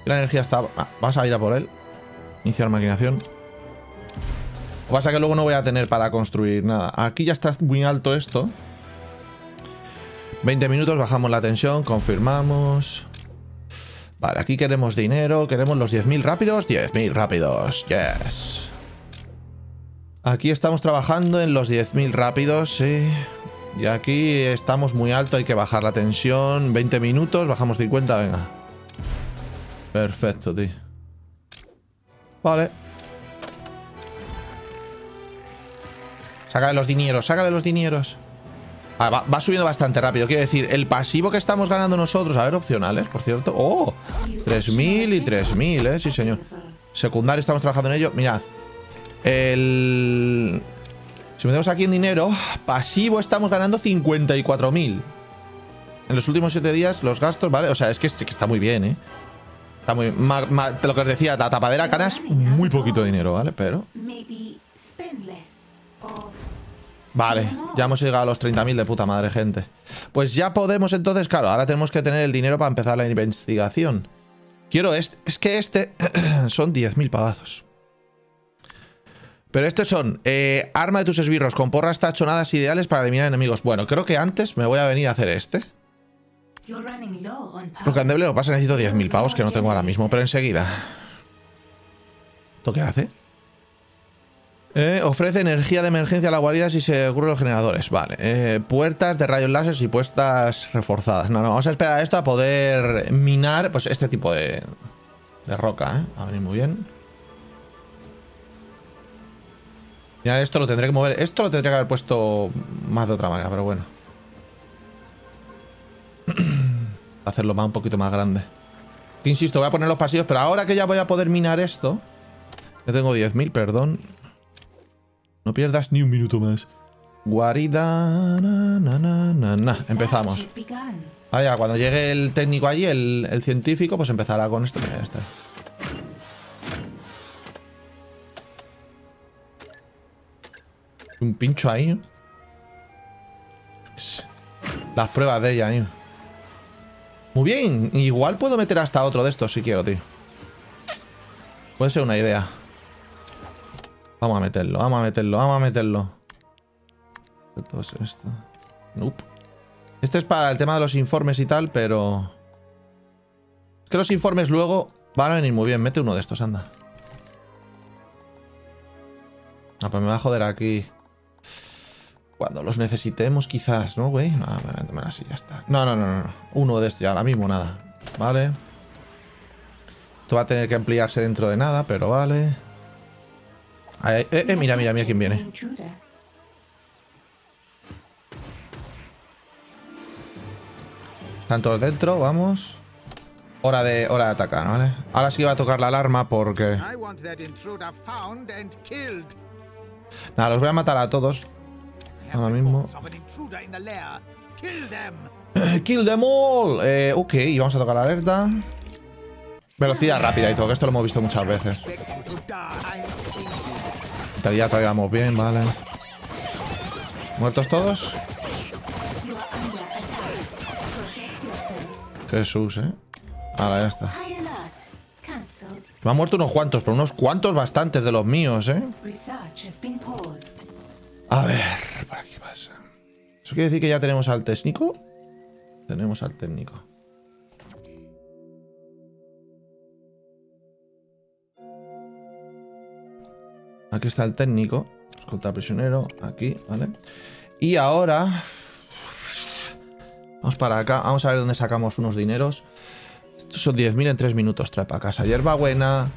[SPEAKER 1] La energía está. ah, Vamos a ir a por él. Iniciar maquinación. Lo que pasa que luego no voy a tener para construir nada. Aquí ya está muy alto esto. 20 minutos, bajamos la tensión, confirmamos. Vale, aquí queremos dinero, queremos los 10.000 rápidos. 10.000 rápidos, yes. Aquí estamos trabajando en los 10.000 rápidos, sí. Aquí estamos muy alto, hay que bajar la tensión. 20 minutos, bajamos 50, venga. Perfecto, tío. Vale. Sácale los dineros, sácale los dineros. Ah, va, va subiendo bastante rápido. Quiero decir, el pasivo que estamos ganando nosotros. A ver, opcionales, por cierto. ¡Oh! 3.000 y 3.000, ¿eh? Sí, señor. Secundario, estamos trabajando en ello. Mirad. El... Si metemos aquí en dinero, pasivo estamos ganando 54.000. En los últimos 7 días, los gastos, ¿vale? O sea, es que, es que está muy bien, ¿eh? Está muy... ma- ma- lo que os decía, la tapadera canas, muy poquito dinero, ¿vale? Pero... Vale, ya hemos llegado a los 30.000 de puta madre, gente. Pues ya podemos entonces, claro, ahora tenemos que tener el dinero para empezar la investigación. Quiero este, es que este son 10.000 pavazos. Pero estos son eh, arma de tus esbirros con porras tachonadas ideales para eliminar enemigos. Bueno, creo que antes me voy a venir a hacer este. Porque Andeble lo que pasa necesito 10.000 pavos que no tengo ahora mismo, pero enseguida. ¿Esto qué hace? Eh, ofrece energía de emergencia a la guarida si se ocurren los generadores. Vale. Eh, puertas de rayos láser y puestas reforzadas. No, no, vamos a esperar a esto a poder minar pues este tipo de, de roca. ¿eh? Va a venir muy bien. Mira, esto lo tendré que mover. Esto lo tendría que haber puesto más de otra manera, pero bueno. Hacerlo más un poquito más grande. Que insisto, voy a poner los pasillos, pero ahora que ya voy a poder minar esto. Ya tengo 10.000, perdón. No pierdas ni un minuto más. Guarida. na, na, na, na, na.
[SPEAKER 2] Research
[SPEAKER 1] Empezamos.
[SPEAKER 2] has begun.
[SPEAKER 1] Ah, ya, cuando llegue el técnico allí, el, el científico, pues empezará con esto. Mira, ya está. Un pincho ahí. sé. Las pruebas de ella. Muy bien. Igual puedo meter hasta otro de estos si quiero, tío. Puede ser una idea. Vamos a meterlo, vamos a meterlo, vamos a meterlo. Esto es esto. Nope. Este es para el tema de los informes y tal, pero... Es que los informes luego van a venir muy bien. Mete uno de estos, anda. Ah, pues me va a joder aquí. Cuando los necesitemos, quizás, ¿no, güey? No, métemelo así, ya está. No, no, no, no. no. Uno de estos, ya ahora mismo nada. Vale. Esto va a tener que ampliarse dentro de nada, pero vale. Eh, eh, mira, mira, mira quién viene. Están todos dentro, vamos. Hora de, hora de atacar, ¿vale? Ahora sí va a tocar la alarma porque... Nada, los voy a matar a todos. Ahora mismo.
[SPEAKER 3] Kill them.
[SPEAKER 1] ¡Kill them all! Eh, ok, y vamos a tocar la alerta. Velocidad rápida y todo, que esto lo hemos visto muchas veces. Estaría traigamos bien, vale. ¿Muertos todos? Jesús, ¿eh? Ahora ya está. Me han muerto unos cuantos, pero unos cuantos bastantes de los míos, ¿eh? A ver. ¿Eso quiere decir que ya tenemos al técnico? Tenemos al técnico. Aquí está el técnico. Escolta prisionero. Aquí, ¿vale? Y ahora... Vamos para acá. Vamos a ver dónde sacamos unos dineros. Estos son 10.000 en 3 minutos. Trae para casa. Hierba buena.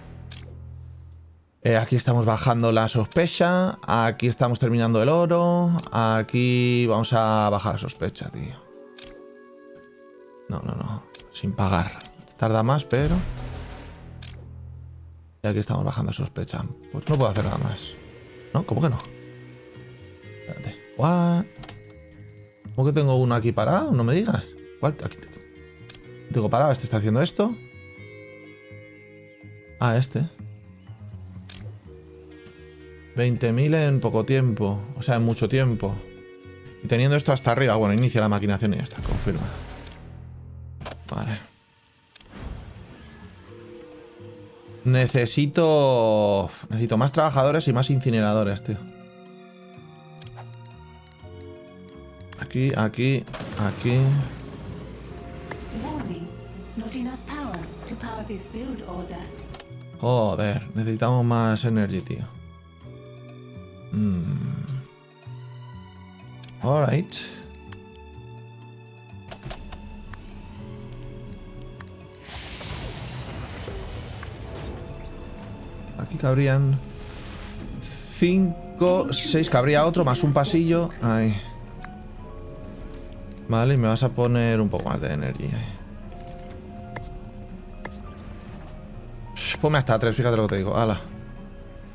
[SPEAKER 1] Eh, aquí estamos bajando la sospecha. Aquí estamos terminando el oro. Aquí vamos a bajar la sospecha, tío. No, no, no. Sin pagar. Tarda más, pero... Y aquí estamos bajando sospecha. Pues no puedo hacer nada más. ¿No? ¿Cómo que no? Espérate. ¿Cómo que tengo uno aquí parado? No me digas. What? Aquí te- tengo parado. Este está haciendo esto. Ah, este. 20.000 en poco tiempo. O sea, en mucho tiempo. Y teniendo esto hasta arriba. Bueno, inicia la maquinación y ya está. Confirma. Vale. Necesito... Necesito más trabajadores y más incineradores, tío. Aquí, aquí, aquí. Joder, necesitamos más energy, tío. Mm. Alright. Aquí cabrían 5, 6, cabría otro, más un pasillo. Ahí. Vale, y me vas a poner un poco más de energía. Ponme hasta 3, fíjate lo que te digo. Hala.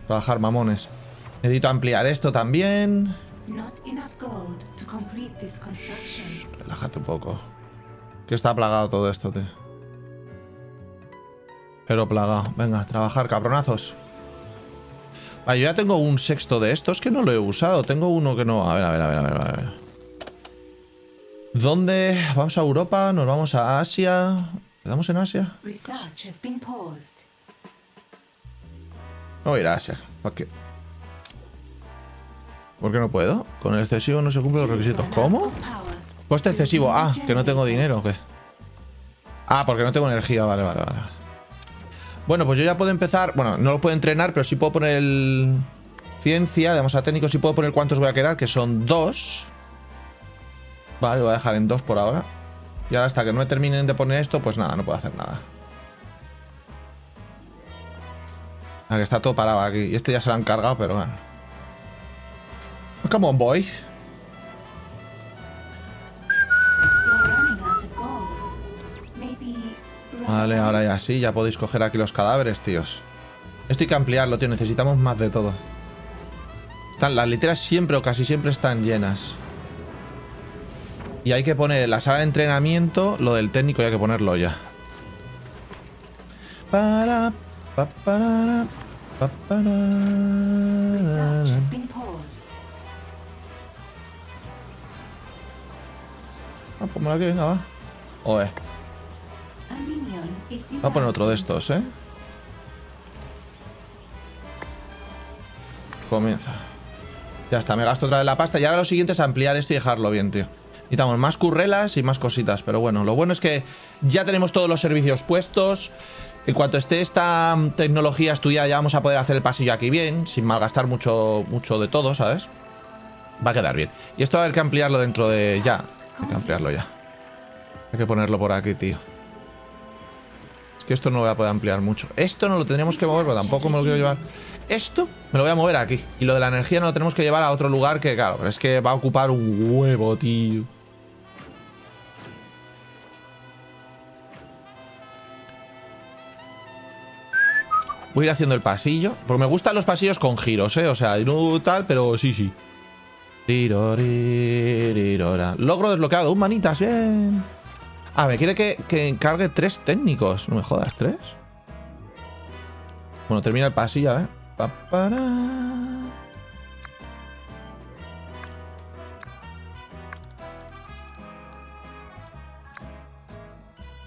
[SPEAKER 1] Trabajar, mamones. Necesito ampliar esto también. Relájate un poco. Que está plagado todo esto, tío. Pero plagado. Venga, trabajar, cabronazos. Vale, yo ya tengo un sexto de estos que no lo he usado. Tengo uno que no... A ver, a ver, a ver, a ver. A ver. ¿Dónde? Vamos a Europa, nos vamos a Asia. ¿Quedamos en Asia? No voy a ir a Asia. ¿Para qué? ¿Por qué no puedo? Con el excesivo no se cumplen los requisitos. ¿Cómo? Coste excesivo. Ah, que no tengo dinero, ¿o qué? Ah, porque no tengo energía. Vale, vale, vale. Bueno, pues yo ya puedo empezar. Bueno, no lo puedo entrenar, pero sí puedo poner el. Ciencia, damos a técnico, sí puedo poner cuántos voy a quedar, que son dos. Vale, lo voy a dejar en dos por ahora. Y ahora hasta que no me terminen de poner esto, pues nada, no puedo hacer nada. Ah, que está todo parado aquí. Y este ya se lo han cargado, pero bueno. Come on, boy. Vale, ahora ya sí, ya podéis coger aquí los cadáveres, tíos. Esto hay que ampliarlo, tío. Necesitamos más de todo. Están, las literas siempre o casi siempre están llenas. Y hay que poner la sala de entrenamiento lo del técnico, hay que ponerlo ya. Para, pa, parara, pa,
[SPEAKER 2] Research
[SPEAKER 1] Ah, pónmelo aquí, venga, va. Oe,
[SPEAKER 2] A minion is
[SPEAKER 1] voy a poner otro de estos, ¿eh? Comienza. Ya está, me gasto otra vez la pasta. Y ahora lo siguiente es ampliar esto y dejarlo bien, tío. Necesitamos más currelas y más cositas. Pero bueno, lo bueno es que ya tenemos todos los servicios puestos. En cuanto esté esta mm, tecnología estudiada, ya vamos a poder hacer el pasillo aquí bien, sin malgastar mucho, mucho de todo, ¿sabes? Va a quedar bien. Y esto va a haber que ampliarlo dentro de... Ya, hay que ampliarlo ya. Hay que ponerlo por aquí, tío. Es que esto no lo voy a poder ampliar mucho. Esto no lo tendríamos que mover, pero tampoco me lo quiero llevar. Esto me lo voy a mover aquí. Y lo de la energía no lo tenemos que llevar a otro lugar que, claro, es que va a ocupar un huevo, tío. Voy a ir haciendo el pasillo. Porque me gustan los pasillos con giros, ¿eh? O sea, no tal, pero sí, sí. Logro desbloqueado. Un manitas, bien. Ah, me quiere que, que encargue tres técnicos. No me jodas, tres. Bueno, termina el pasillo, ver. Pa, para.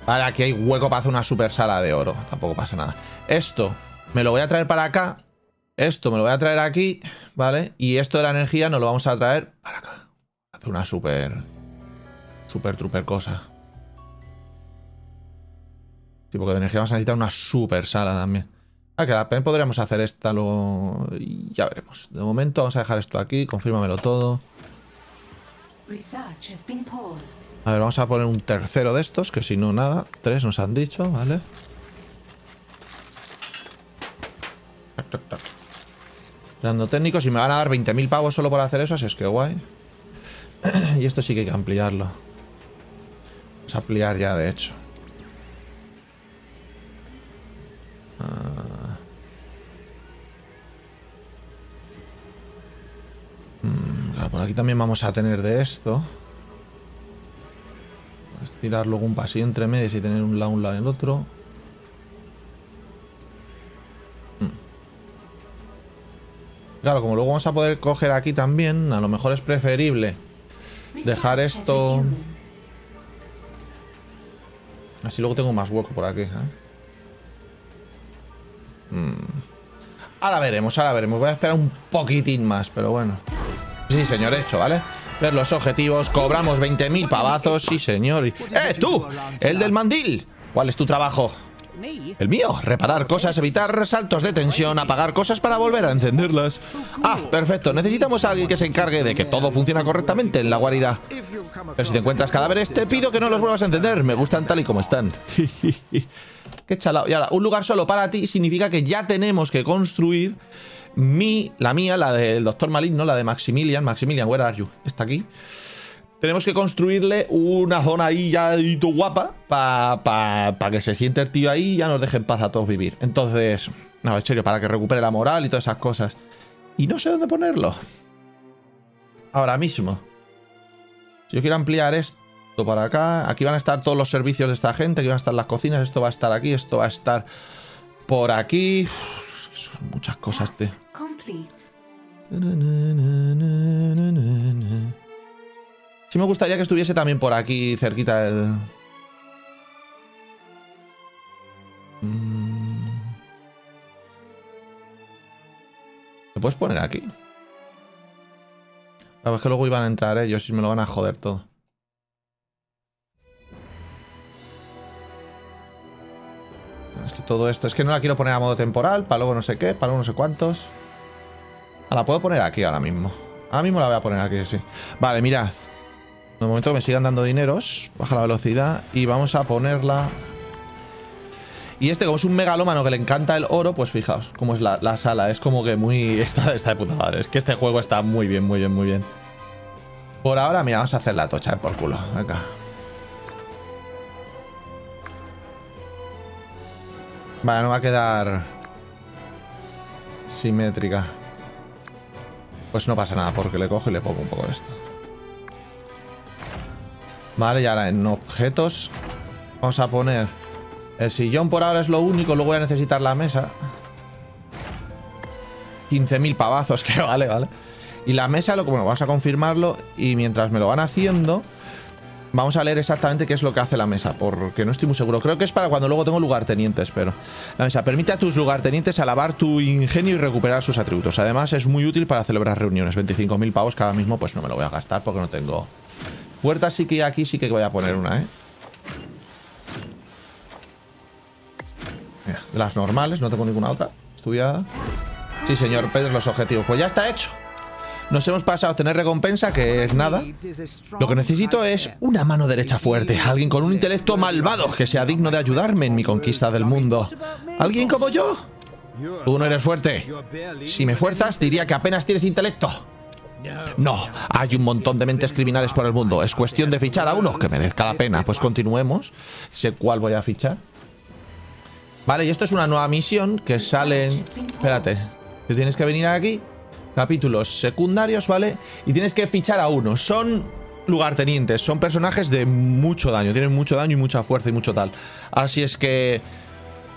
[SPEAKER 1] Vale, aquí hay hueco para hacer una super sala de oro. Tampoco pasa nada. Esto me lo voy a traer para acá. Esto me lo voy a traer aquí, ¿vale? Y esto de la energía nos lo vamos a traer para acá. Hacer una super... Super truper cosa. Sí, porque de energía vamos a necesitar una super sala también. Ah, que también podríamos hacer esta luego... Ya veremos. De momento vamos a dejar esto aquí. Confírmamelo todo. A ver, vamos a poner un tercero de estos, que si no, nada. Tres nos han dicho, ¿vale? Dando técnicos y me van a dar 20.000 pavos solo por hacer eso, así es que guay. y esto sí que hay que ampliarlo. Vamos a ampliar ya, de hecho. Ah. Mm, por aquí también vamos a tener de esto. Estirar luego un pasillo entre medias y tener un lado, un lado y el otro. Claro, como luego vamos a poder coger aquí también, a lo mejor es preferible Dejar esto-. Así luego tengo más hueco por aquí. ¿eh? Mm. Ahora veremos, ahora veremos. Voy a esperar un poquitín más, pero bueno. Sí, señor, hecho, ¿vale? Ver los objetivos, cobramos 20.000 pavazos, sí, señor. ¡Eh, tú! ¡El del mandil! ¿Cuál es tu trabajo? El mío, reparar cosas, evitar saltos de tensión, apagar cosas para volver a encenderlas. Ah, perfecto. Necesitamos a alguien que se encargue de que todo funcione correctamente en la guarida. Pero si te encuentras cadáveres, te pido que no los vuelvas a encender. Me gustan tal y como están. Qué chalao. Y ahora, un lugar solo para ti significa que ya tenemos que construir mi, la mía, la del doctor Maligno, la de Maximilian. Maximilian, where are you? Está aquí. Tenemos que construirle una zona ahí ya y tu guapa para pa, pa que se siente el tío ahí y ya nos deje en paz a todos vivir. Entonces, no, en serio, para que recupere la moral y todas esas cosas. Y no sé dónde ponerlo. Ahora mismo. Si yo quiero ampliar esto para acá, aquí van a estar todos los servicios de esta gente, aquí van a estar las cocinas, esto va a estar aquí, esto va a estar por aquí. Uf, son muchas cosas, tío. Sí me gustaría que estuviese también por aquí, cerquita del... Mm. ¿Lo puedes poner aquí? Claro, es que luego iban a entrar ellos y me lo van a joder todo. Es que todo esto... Es que no la quiero poner a modo temporal, para luego no sé qué, para luego no sé cuántos. Ah, la puedo poner aquí ahora mismo. Ahora mismo la voy a poner aquí, sí. Vale, mirad. De momento me sigan dando dineros. Baja la velocidad. Y vamos a ponerla. Y este, como es un megalómano que le encanta el oro, pues fijaos cómo es la, la sala. Es como que muy. Está, está de puta madre. Es que este juego está muy bien, muy bien, muy bien. Por ahora, mira, vamos a hacer la tocha, eh, por culo. Venga. Vale, no va a quedar. Simétrica. Pues no pasa nada, porque le cojo y le pongo un poco de esto. Vale, y ahora en objetos vamos a poner el sillón por ahora es lo único, luego voy a necesitar la mesa. 15.000 pavazos, que vale, vale. Y la mesa, lo, bueno, vamos a confirmarlo y mientras me lo van haciendo, vamos a leer exactamente qué es lo que hace la mesa, porque no estoy muy seguro. Creo que es para cuando luego tengo lugartenientes, pero... La mesa permite a tus lugartenientes alabar tu ingenio y recuperar sus atributos. Además, es muy útil para celebrar reuniones. 25.000 pavos cada mismo, pues no me lo voy a gastar porque no tengo... Puertas sí que aquí sí que voy a poner una, ¿eh? Mira, las normales, no tengo ninguna otra estudiada. Sí, señor, Pedro, los objetivos. Pues ya está hecho. Nos hemos pasado a tener recompensa, que es nada. Lo que necesito es una mano derecha fuerte, alguien con un intelecto malvado que sea digno de ayudarme en mi conquista del mundo. ¿Alguien como yo? Tú no eres fuerte. Si me fuerzas, diría que apenas tienes intelecto. No, hay un montón de mentes criminales por el mundo. Es cuestión de fichar a uno que merezca la pena. Pues continuemos. Sé cuál voy a fichar. Vale, y esto es una nueva misión que sale... Espérate, tienes que venir aquí. Capítulos secundarios, ¿vale? Y tienes que fichar a uno. Son lugartenientes, son personajes de mucho daño. Tienen mucho daño y mucha fuerza y mucho tal. Así es que...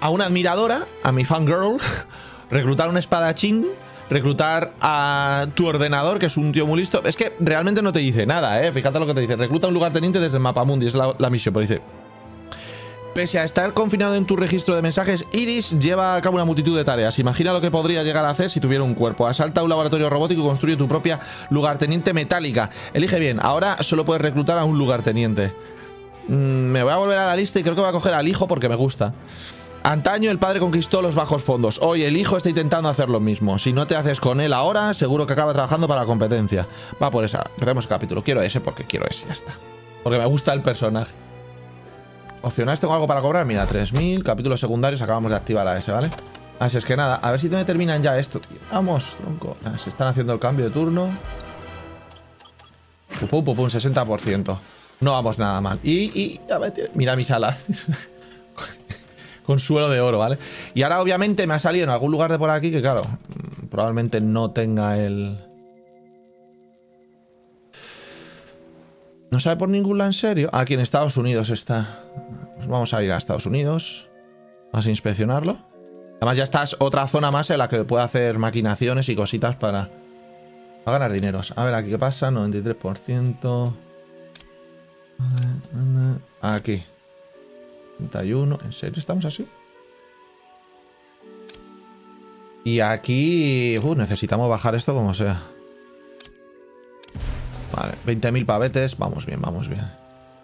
[SPEAKER 1] A una admiradora, a mi fangirl, reclutar un espadachín, reclutar a tu ordenador, que es un tío muy listo. Es que realmente no te dice nada, ¿eh? Fíjate lo que te dice. Recluta un lugarteniente desde el mapa mundi, es la, misión, pero dice... Pese a estar confinado en tu registro de mensajes, Iris lleva a cabo una multitud de tareas. Imagina lo que podría llegar a hacer si tuviera un cuerpo. Asalta un laboratorio robótico y construye tu propia lugarteniente metálica. Elige bien, ahora solo puedes reclutar a un lugarteniente. Mm, me voy a volver a la lista y creo que voy a coger al hijo porque me gusta. Antaño el padre conquistó los bajos fondos. Hoy el hijo está intentando hacer lo mismo. Si no te haces con él ahora, seguro que acaba trabajando para la competencia. Va por esa. Empecemos el capítulo. Quiero ese porque quiero ese, ya está. Porque me gusta el personaje. Opcionales, tengo algo para cobrar. Mira, 3000. Capítulos secundarios, acabamos de activar a ese, ¿vale? Así es que nada, a ver si me terminan ya esto, tío. Vamos, tronco. Ah, Se están haciendo el cambio de turno. Pum, pum, pum, 60%. No vamos nada mal. Y, y mira mi sala. Con suelo de oro, ¿vale? Y ahora obviamente me ha salido en algún lugar de por aquí que, claro, probablemente no tenga el... ¿No sabe por ningún lado en serio? Aquí en Estados Unidos está. Pues vamos a ir a Estados Unidos. Vamos a inspeccionarlo. Además ya está es otra zona más en la que puedo hacer maquinaciones y cositas para, para ganar dineros. A ver, aquí qué pasa. 93%. Aquí. 31. ¿En serio estamos así? Y aquí... Uh, necesitamos bajar esto como sea. Vale, 20.000 pavetes. Vamos bien, vamos bien.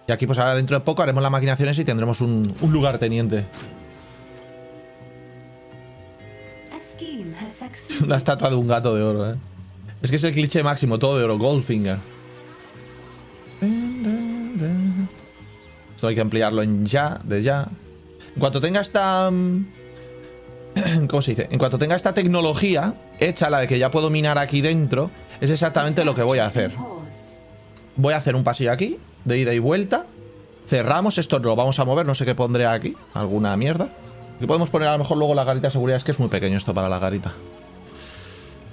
[SPEAKER 1] Y aquí pues ahora dentro de poco haremos las maquinaciones y tendremos un, un lugar teniente. Una estatua de un gato de oro, ¿eh? Es que es el cliché máximo, todo de oro. Goldfinger. Esto hay que ampliarlo en ya, de ya. En cuanto tenga esta... mm, ¿Cómo se dice? En cuanto tenga esta tecnología hecha, la de que ya puedo minar aquí dentro, es exactamente lo que voy a hacer. Voy a hacer un pasillo aquí, de ida y vuelta. Cerramos, esto lo vamos a mover, no sé qué pondré aquí. Alguna mierda. Aquí podemos poner a lo mejor luego la garita de seguridad, es que es muy pequeño esto para la garita.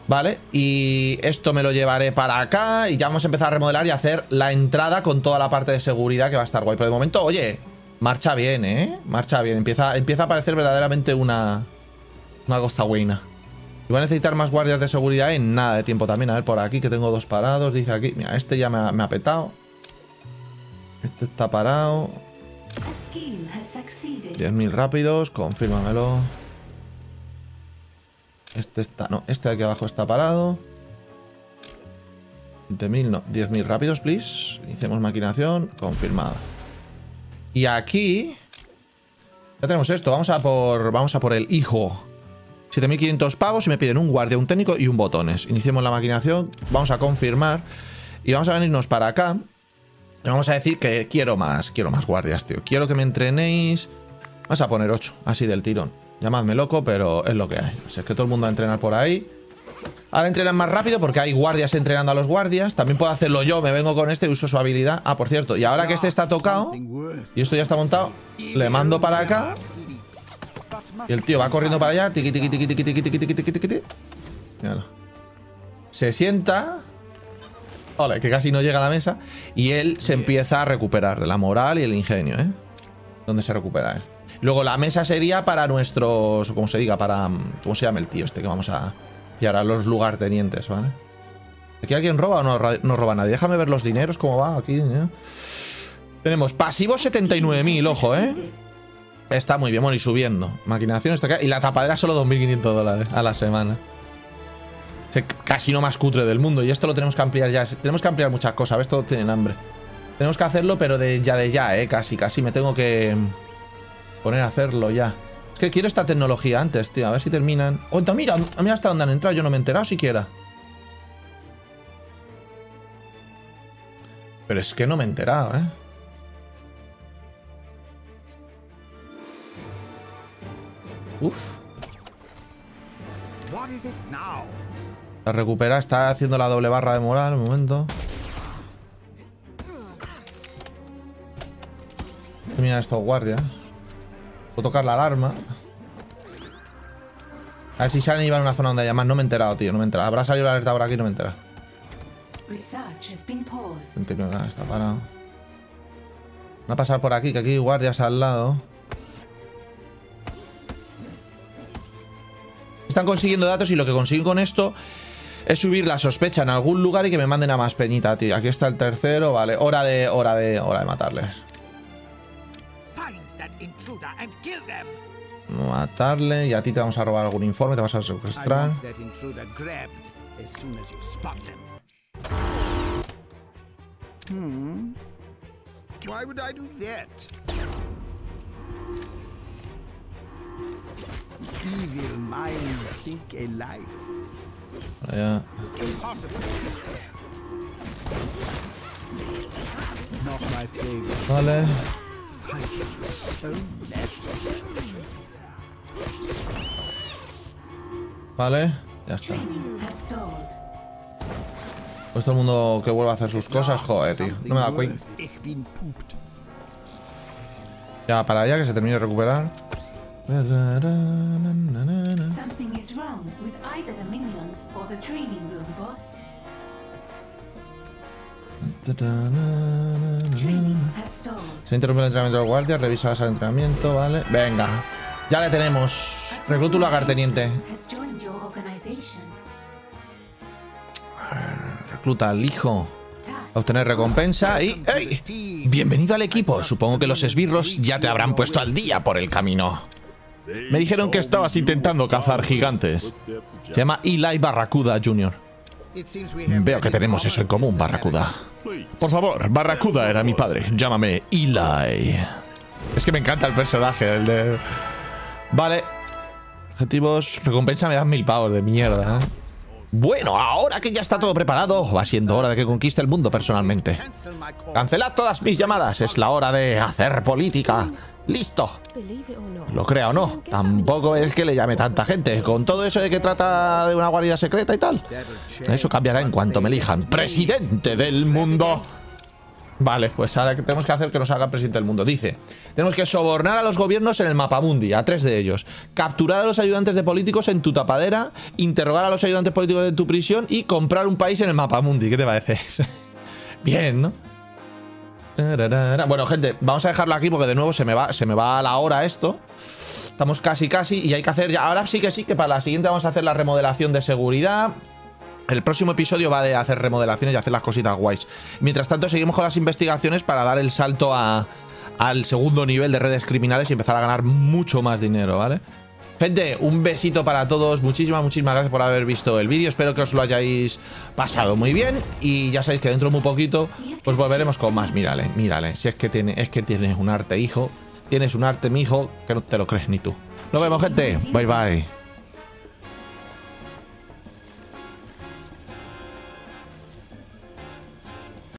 [SPEAKER 1] Vale, y esto me lo llevaré para acá y ya vamos a empezar a remodelar y hacer la entrada con toda la parte de seguridad que va a estar guay. Pero de momento, oye, marcha bien, ¿eh? Marcha bien, empieza, empieza a parecer verdaderamente una, una goza buena. Y voy a necesitar más guardias de seguridad en nada de tiempo también. A ver, por aquí que tengo dos parados, dice aquí. Mira, este ya me ha, me ha petado. Este está parado.
[SPEAKER 2] A scheme has succeeded.
[SPEAKER 1] 10.000 rápidos, confírmamelo. Este está, no, este de aquí abajo está parado. 20.000, no, 10.000 rápidos, please. Hicimos maquinación, confirmada. Y aquí... Ya tenemos esto, vamos a por, vamos a por el hijo. 7.500 pavos y me piden un guardia, un técnico y un botones. Iniciemos la maquinación, vamos a confirmar. Y vamos a venirnos para acá. Y vamos a decir que quiero más, quiero más guardias, tío. Quiero que me entrenéis... Vas a poner 8, así del tirón. Llamadme loco, pero es lo que hay. O sea, es que todo el mundo va a entrenar por ahí. Ahora entrenan más rápido porque hay guardias entrenando a los guardias. También puedo hacerlo yo, me vengo con este y uso su habilidad. Ah, por cierto, y ahora que este está tocado y esto ya está montado, le mando para acá. Y el tío va corriendo para allá. Tiqui, tiqui, tiqui, tiqui, tiqui, tiqui, tiqui, tiqui, tiqui, tiqui. Míralo. Se sienta. Hola, que casi no llega a la mesa. Y él se empieza a recuperar de la moral y el ingenio, ¿eh? ¿Dónde se recupera él? Luego la mesa sería para nuestros. ¿Cómo se diga? Para. ¿Cómo se llama el tío este que vamos a pillar a los lugartenientes, ¿vale? ¿Aquí alguien roba o no, no roba nadie? Déjame ver los dineros, cómo va aquí. ¿eh? Tenemos pasivo 79.000, ojo, ¿eh? Está muy bien, bueno, y subiendo. Maquinación está acá. Y la tapadera solo 2.500 dólares a la semana. Es el casino más cutre del mundo. Y esto lo tenemos que ampliar ya. Tenemos que ampliar muchas cosas. ¿Ves? Todos tienen hambre. Tenemos que hacerlo, pero de ya de ya, ¿eh? Casi, casi. Me tengo que poner a hacerlo ya. Es que quiero esta tecnología antes, tío. A ver si terminan. Oh, mira, mira hasta dónde han entrado. Yo no me he enterado siquiera. Pero es que no me he enterado, ¿eh? Uf. La recupera, está haciendo la doble barra de moral, un momento. Mira estos guardias. Puedo tocar la alarma. A ver si salen y van a una zona donde haya más. No me he enterado, tío, no me he enterado. Habrá salido la alerta por aquí, no me he enterado.
[SPEAKER 2] Research has been paused.
[SPEAKER 1] 29, ah, está parado. Van a pasar por aquí, que aquí hay guardias al lado. Están consiguiendo datos y lo que consiguen con esto es subir la sospecha en algún lugar y que me manden a más peñita, tío. Aquí está el tercero, vale. Hora de, hora de, hora de matarles. Matarle y a ti te vamos a robar algún informe, te vas a secuestrar.
[SPEAKER 3] Hmm. Why would I do that? Evil minds think alike.
[SPEAKER 1] Vale, ya.
[SPEAKER 3] Impossible. Not my favorite.
[SPEAKER 1] Vale. Vale. Ya está. Pues todo el mundo que vuelva a hacer sus cosas. Joder, tío. No me da cuenta. Ya, para allá, que se termine de recuperar.
[SPEAKER 2] Something is wrong with either the minions or the training room, boss.
[SPEAKER 1] Se interrumpe el entrenamiento del guardia, revisa el entrenamiento, vale. Venga. Ya le tenemos.
[SPEAKER 2] Has joined your organization.
[SPEAKER 1] Recluta al hijo. Obtener recompensa y. ¡Ey! Bienvenido al equipo. Supongo que los esbirros ya te habrán puesto al día por el camino. Me dijeron que estabas intentando cazar gigantes. Se llama Eli Barracuda Jr. Veo que tenemos eso en común, Barracuda. Por favor, Barracuda era mi padre. Llámame Eli. Es que me encanta el personaje, el de. Vale. Objetivos. Recompensa me dan mil pavos de mierda. Bueno, ahora que ya está todo preparado, va siendo hora de que conquiste el mundo personalmente. Cancelad todas mis llamadas. Es la hora de hacer política. Listo. Lo crea o no. Tampoco es que le llame tanta gente. Con todo eso de que trata de una guarida secreta y tal. Eso cambiará en cuanto me elijan. Presidente del mundo. Vale, pues ahora que tenemos que hacer que nos haga presidente del mundo. Dice, tenemos que sobornar a los gobiernos en el mapamundi, a tres de ellos. Capturar a los ayudantes de políticos en tu tapadera, interrogar a los ayudantes políticos de tu prisión y comprar un país en el mapamundi. ¿Qué te parece? Bien, ¿no? Bueno, gente, vamos a dejarlo aquí porque de nuevo se me va, se me va a la hora esto. Estamos casi, casi y hay que hacer ya. Ahora sí que sí, que para la siguiente vamos a hacer la remodelación de seguridad. El próximo episodio va de hacer remodelaciones y hacer las cositas guays. Mientras tanto, seguimos con las investigaciones para dar el salto a- al segundo nivel de redes criminales y empezar a ganar mucho más dinero, ¿vale? Gente, un besito para todos. Muchísimas, muchísimas gracias por haber visto el vídeo. Espero que os lo hayáis pasado muy bien. Y ya sabéis que dentro de muy poquito, pues volveremos con más. Mírale, mírale. Si es que tiene, es que tienes un arte, hijo. Tienes un arte, mijo, que no te lo crees ni tú. Nos vemos, gente. Bye bye.